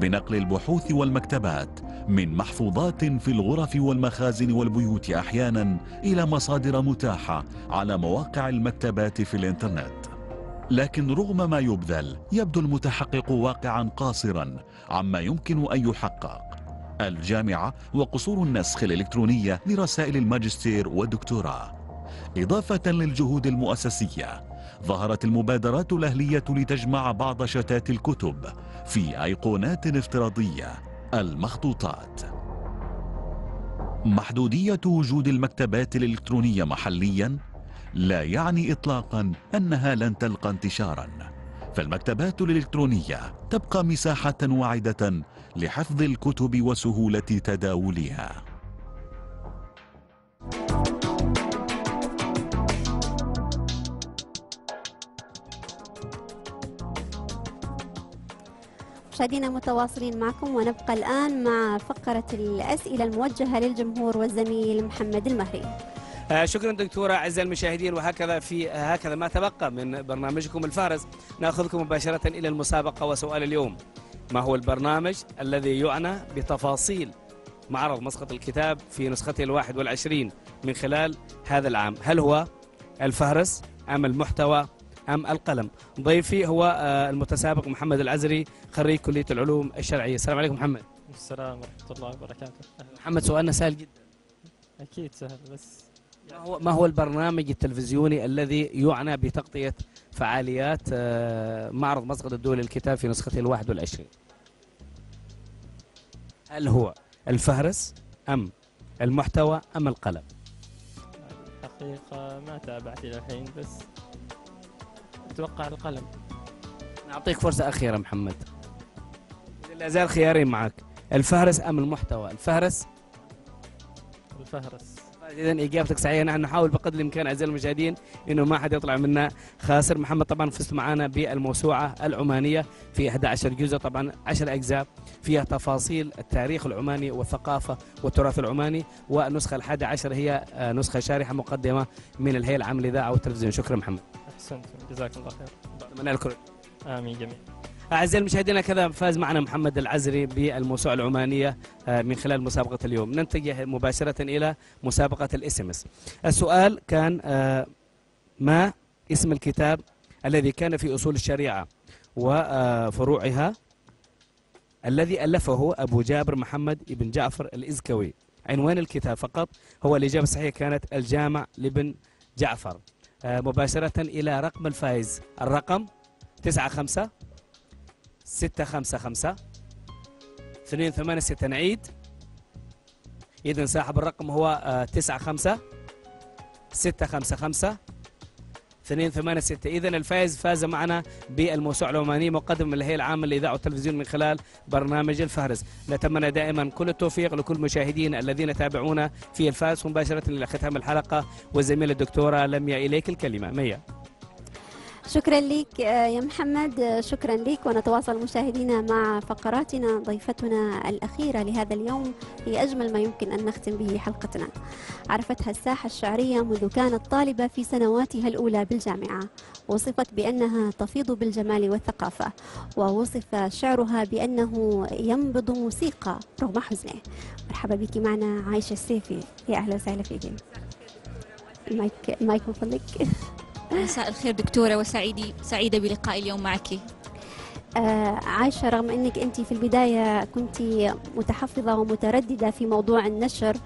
بنقل البحوث والمكتبات من محفوظات في الغرف والمخازن والبيوت أحيانا إلى مصادر متاحة على مواقع المكتبات في الإنترنت. لكن رغم ما يبذل يبدو المتحقق واقعا قاصرا عما يمكن أن يحقق. الجامعة وقصور النسخ الإلكترونية لرسائل الماجستير والدكتوراه. إضافة للجهود المؤسسية ظهرت المبادرات الأهلية لتجمع بعض شتات الكتب في أيقونات افتراضية المخطوطات. محدودية وجود المكتبات الإلكترونية محليا لا يعني إطلاقا أنها لن تلقى انتشارا. فالمكتبات الإلكترونية تبقى مساحة واعدة لحفظ الكتب وسهولة تداولها. مشاهدينا متواصلين معكم ونبقى الآن مع فقرة الأسئلة الموجهة للجمهور والزميل محمد المهري. شكرا دكتورة أعزائي المشاهدين وهكذا في آه، هكذا ما تبقى من برنامجكم الفارس نأخذكم مباشرة إلى المسابقة وسؤال اليوم. ما هو البرنامج الذي يعنى بتفاصيل معرض مسقط الكتاب في نسخته الواحد والعشرين من خلال هذا العام؟ هل هو الفهرس أم المحتوى أم القلم؟ ضيفي هو آه، المتسابق محمد العزري خريج كلية العلوم الشرعية. السلام عليكم محمد. السلام ورحمة الله وبركاته. محمد سؤالنا سهل جدا. أكيد سهل بس هو ما هو البرنامج التلفزيوني الذي يعنى بتغطية فعاليات آه، معرض مسقط الدولي للكتاب في نسخته الواحد والعشرين؟ هل هو الفهرس أم المحتوى أم القلم؟ الحقيقة ما تابعت إلى الحين بس أتوقع القلم. نعطيك فرصة أخيرة محمد. لا زال خيارين معك. الفهرس أم المحتوى؟ الفهرس؟ الفهرس. اذا إجابتك صحيحة. نحن نحاول بقدر الإمكان أعزائي المشاهدين إنه ما حد يطلع منا خاسر. محمد طبعا فزت معنا بالموسوعة العمانية في 11 جزء. طبعا 10 أجزاء فيها تفاصيل التاريخ العماني والثقافة والتراث العماني والنسخة الحادية عشر هي آه، نسخة شارحة مقدمة من الهيئة العامة للإذاعة والتلفزيون. شكرا محمد. أحسنتم. جزاكم الله خير. أتمنى لكم. آمين جميعا. أعزائي المشاهدين كذا فاز معنا محمد العزري بالموسوعة العمانية آه، من خلال مسابقة اليوم. ننتقل مباشرة إلى مسابقة الإس إم إس. السؤال كان آه، ما اسم الكتاب الذي كان في أصول الشريعة وفروعها الذي ألفه أبو جابر محمد بن جعفر الإزكوي. عنوان الكتاب فقط هو الإجابة الصحيحة كانت الجامع لابن جعفر. آه، مباشرة إلى رقم الفائز. الرقم تسعة خمسة ستة خمسة خمسة. اثنين ثمانية ستة نعيد. إذا صاحب الرقم هو آه، تسعة خمسة. ستة خمسة خمسة. اثنين ثمانية ستة. إذا الفائز فاز معنا بالموسوعة العمانية مقدم من الهيئة العامة للإذاعة والتلفزيون من خلال برنامج الفهرس. نتمنى دائما كل التوفيق لكل المشاهدين الذين تابعونا في الفارس مباشرة إلى ختام الحلقة. والزميلة الدكتورة لميا إليك الكلمة. ميا. شكرا لك آه، يا محمد. آه، شكرا لك ونتواصل مشاهدينا مع فقراتنا ضيفتنا الأخيرة لهذا اليوم هي أجمل ما يمكن أن نختم به حلقتنا. عرفتها الساحة الشعرية منذ كانت طالبة في سنواتها الأولى بالجامعة. وصفت بأنها تفيض بالجمال والثقافة. ووصف شعرها بأنه ينبض موسيقى رغم حزنه. مرحبا بك معنا عايشة السيفي. يا أهلا وسهلا فيك. المايك المايك فضلك مساء الخير دكتورة وسعيدي سعيدة بلقاء اليوم معك. آه، عايشة رغم أنك أنت في البداية كنت متحفظة ومترددة في موضوع النشر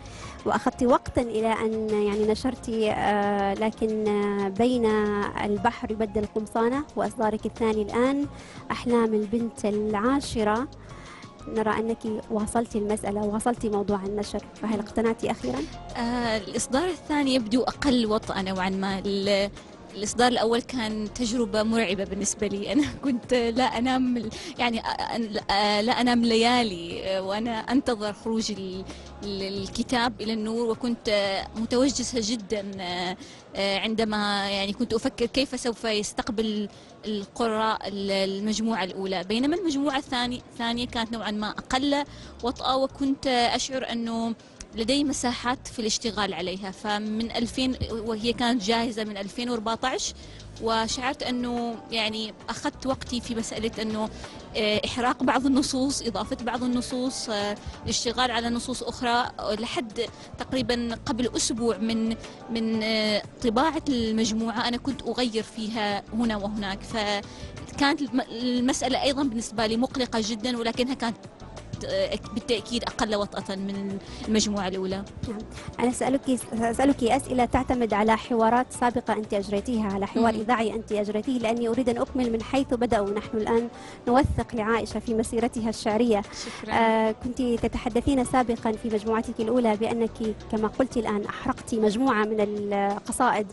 وأخذت وقتا إلى أن يعني نشرتي آه، لكن آه، بين البحر يبدل القمصانة وإصدارك الثاني الآن أحلام البنت العاشرة. نرى أنك واصلتي المسألة واصلتي موضوع النشر فهل اقتنعتي أخيرا؟ آه الإصدار الثاني يبدو أقل وطأة نوعا ما. الإصدار الأول كان تجربة مرعبة بالنسبة لي. أنا كنت لا أنام يعني لا أنام ليالي. وأنا أنتظر خروج ال- ال- الكتاب إلى النور وكنت متوجسة جدا آه، عندما يعني كنت أفكر كيف سوف يستقبل القراء ال- المجموعة الأولى. بينما المجموعة الثانية كانت نوعا ما أقل وطأة وكنت أشعر أنه لدي مساحات في الاشتغال عليها فمن 2000 وهي كانت جاهزة من 2014 وشعرت أنه يعني أخذت وقتي في مسألة أنه آه، إحراق بعض النصوص إضافة بعض النصوص آه، الاشتغال على نصوص أخرى لحد تقريبا قبل أسبوع من من آه، طباعة المجموعة أنا كنت أغير فيها هنا وهناك. فكانت الم- المسألة أيضا بالنسبة لي مقلقة جدا ولكنها كانت بالتأكيد أقل وطأة من المجموعة الأولى. نعم. أنا سألك سأسألك أسئلة تعتمد على حوارات سابقة أنت أجريتيها على حوار مم. إذاعي أنت أجريتيه لأني أريد أن أكمل من حيث بدأوا. نحن الآن نوثق لعائشة في مسيرتها الشعرية. شكرا. آه كنت تتحدثين سابقا في مجموعتك الأولى بأنك كما قلت الآن أحرقت مجموعة من القصائد.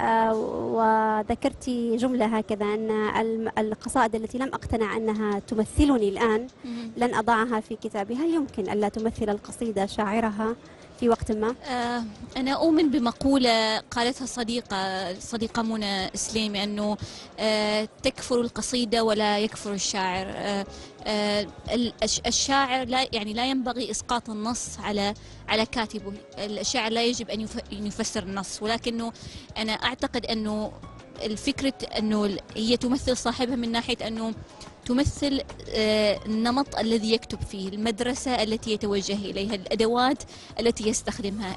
آه، وذكرت جملة هكذا أن القصائد التي لم أقتنع أنها تمثلني الآن لن أضعها في كتابي هل يمكن ألا تمثل القصيدة شاعرها. في وقت ما؟ آه، أنا أؤمن بمقولة قالتها صديقة صديقة منى سليمي أنه آه، تكفر القصيدة ولا يكفر الشاعر. آه، ال- الش- الشاعر لا يعني لا ينبغي إسقاط النص على على كاتبه. الشاعر لا يجب أن يفسر النص. ولكنه أنا أعتقد أنه الفكرة أنه ال- هي تمثل صاحبها من ناحية أنه تمثل آه، النمط الذي يكتب فيه المدرسة التي يتوجه إليها الأدوات التي يستخدمها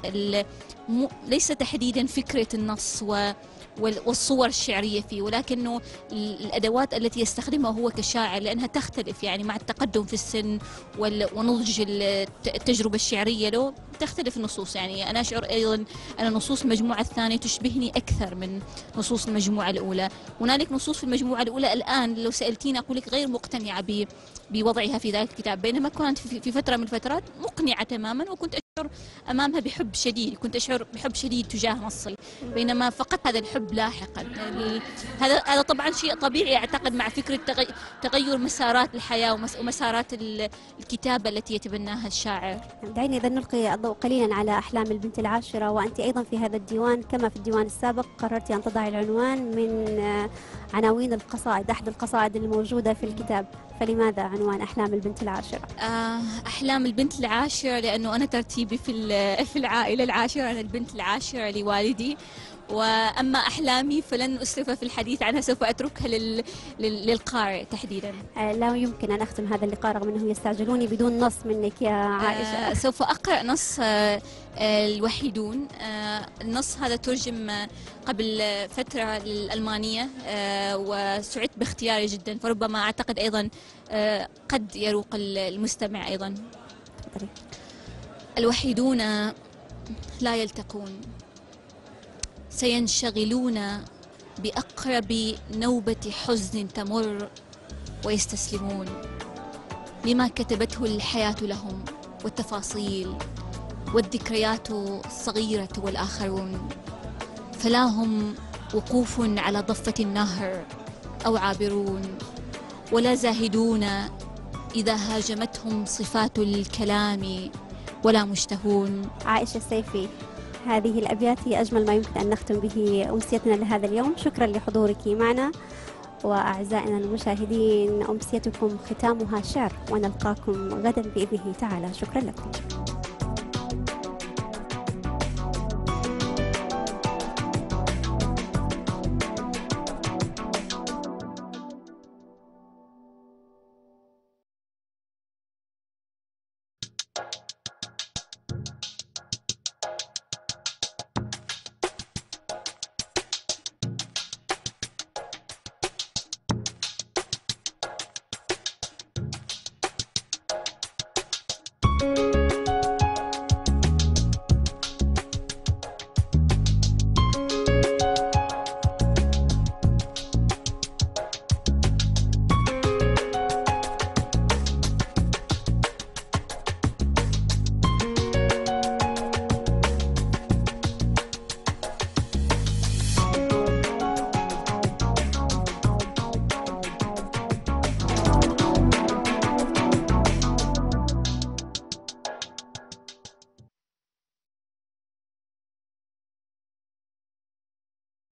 ليس تحديدا فكرة النص و والصور الشعرية فيه ولكنه ال- الأدوات التي يستخدمها هو كشاعر لأنها تختلف يعني مع التقدم في السن ونضج ال- التجربة الشعرية له تختلف النصوص. يعني أنا أشعر أيضا أن نصوص المجموعة الثانية تشبهني أكثر من نصوص المجموعة الأولى. هنالك نصوص في المجموعة الأولى الآن لو سألتيني أقول لك غير مقتنعة بوضعها في ذلك الكتاب. بينما كانت في فترة من الفترات مقنعة تماما وكنت أشعر أمامها بحب شديد كنت أشعر بحب شديد تجاه نصي بينما فقدت هذا الحب لاحقا. ال- هذا هذا طبعا شيء طبيعي أعتقد مع فكرة تغي- تغير مسارات الحياة ومس- ومسارات ال- الكتابة التي يتبناها الشاعر. دعيني إذا نلقي الضوء قليلا على أحلام البنت العاشرة وأنت أيضا في هذا الديوان. كما في الديوان السابق قررت أن تضعي العنوان من آه، عناوين القصائد أحد القصائد الموجودة في الكتاب. فلماذا عنوان أحلام البنت العاشرة؟ آه، أحلام البنت العاشرة لأنه أنا ترتيبي في في العائلة العاشرة أنا البنت العاشرة لوالدي وأما أحلامي فلن أسرف في الحديث عنها سوف أتركها لل... لل... للقارئ تحديدا. آه، لا يمكن أن أختم هذا اللقاء رغم أنهم يستعجلوني بدون نص منك يا عائشة. آه، سوف أقرأ نص آه، آه، الوحيدون. آه، النص هذا ترجم آه، قبل آه، فترة للألمانية آه، وسعدت باختياري جدا. فربما أعتقد أيضا آه، قد يروق ال- المستمع أيضا. الوحيدون لا يلتقون. سينشغلون بأقرب نوبة حزن تمر ويستسلمون لما كتبته الحياة لهم والتفاصيل والذكريات الصغيرة والآخرون. فلا هم وقوف على ضفة النهر أو عابرون ولا زاهدون إذا هاجمتهم صفات الكلام ولا مشتهون. عائشة السيفي هذه الأبيات هي أجمل ما يمكن أن نختم به أمسيتنا لهذا اليوم. شكرا لحضورك معنا. وأعزائنا المشاهدين أمسيتكم ختامها شعر ونلقاكم غدا بإذنه تعالى. شكرا لكم.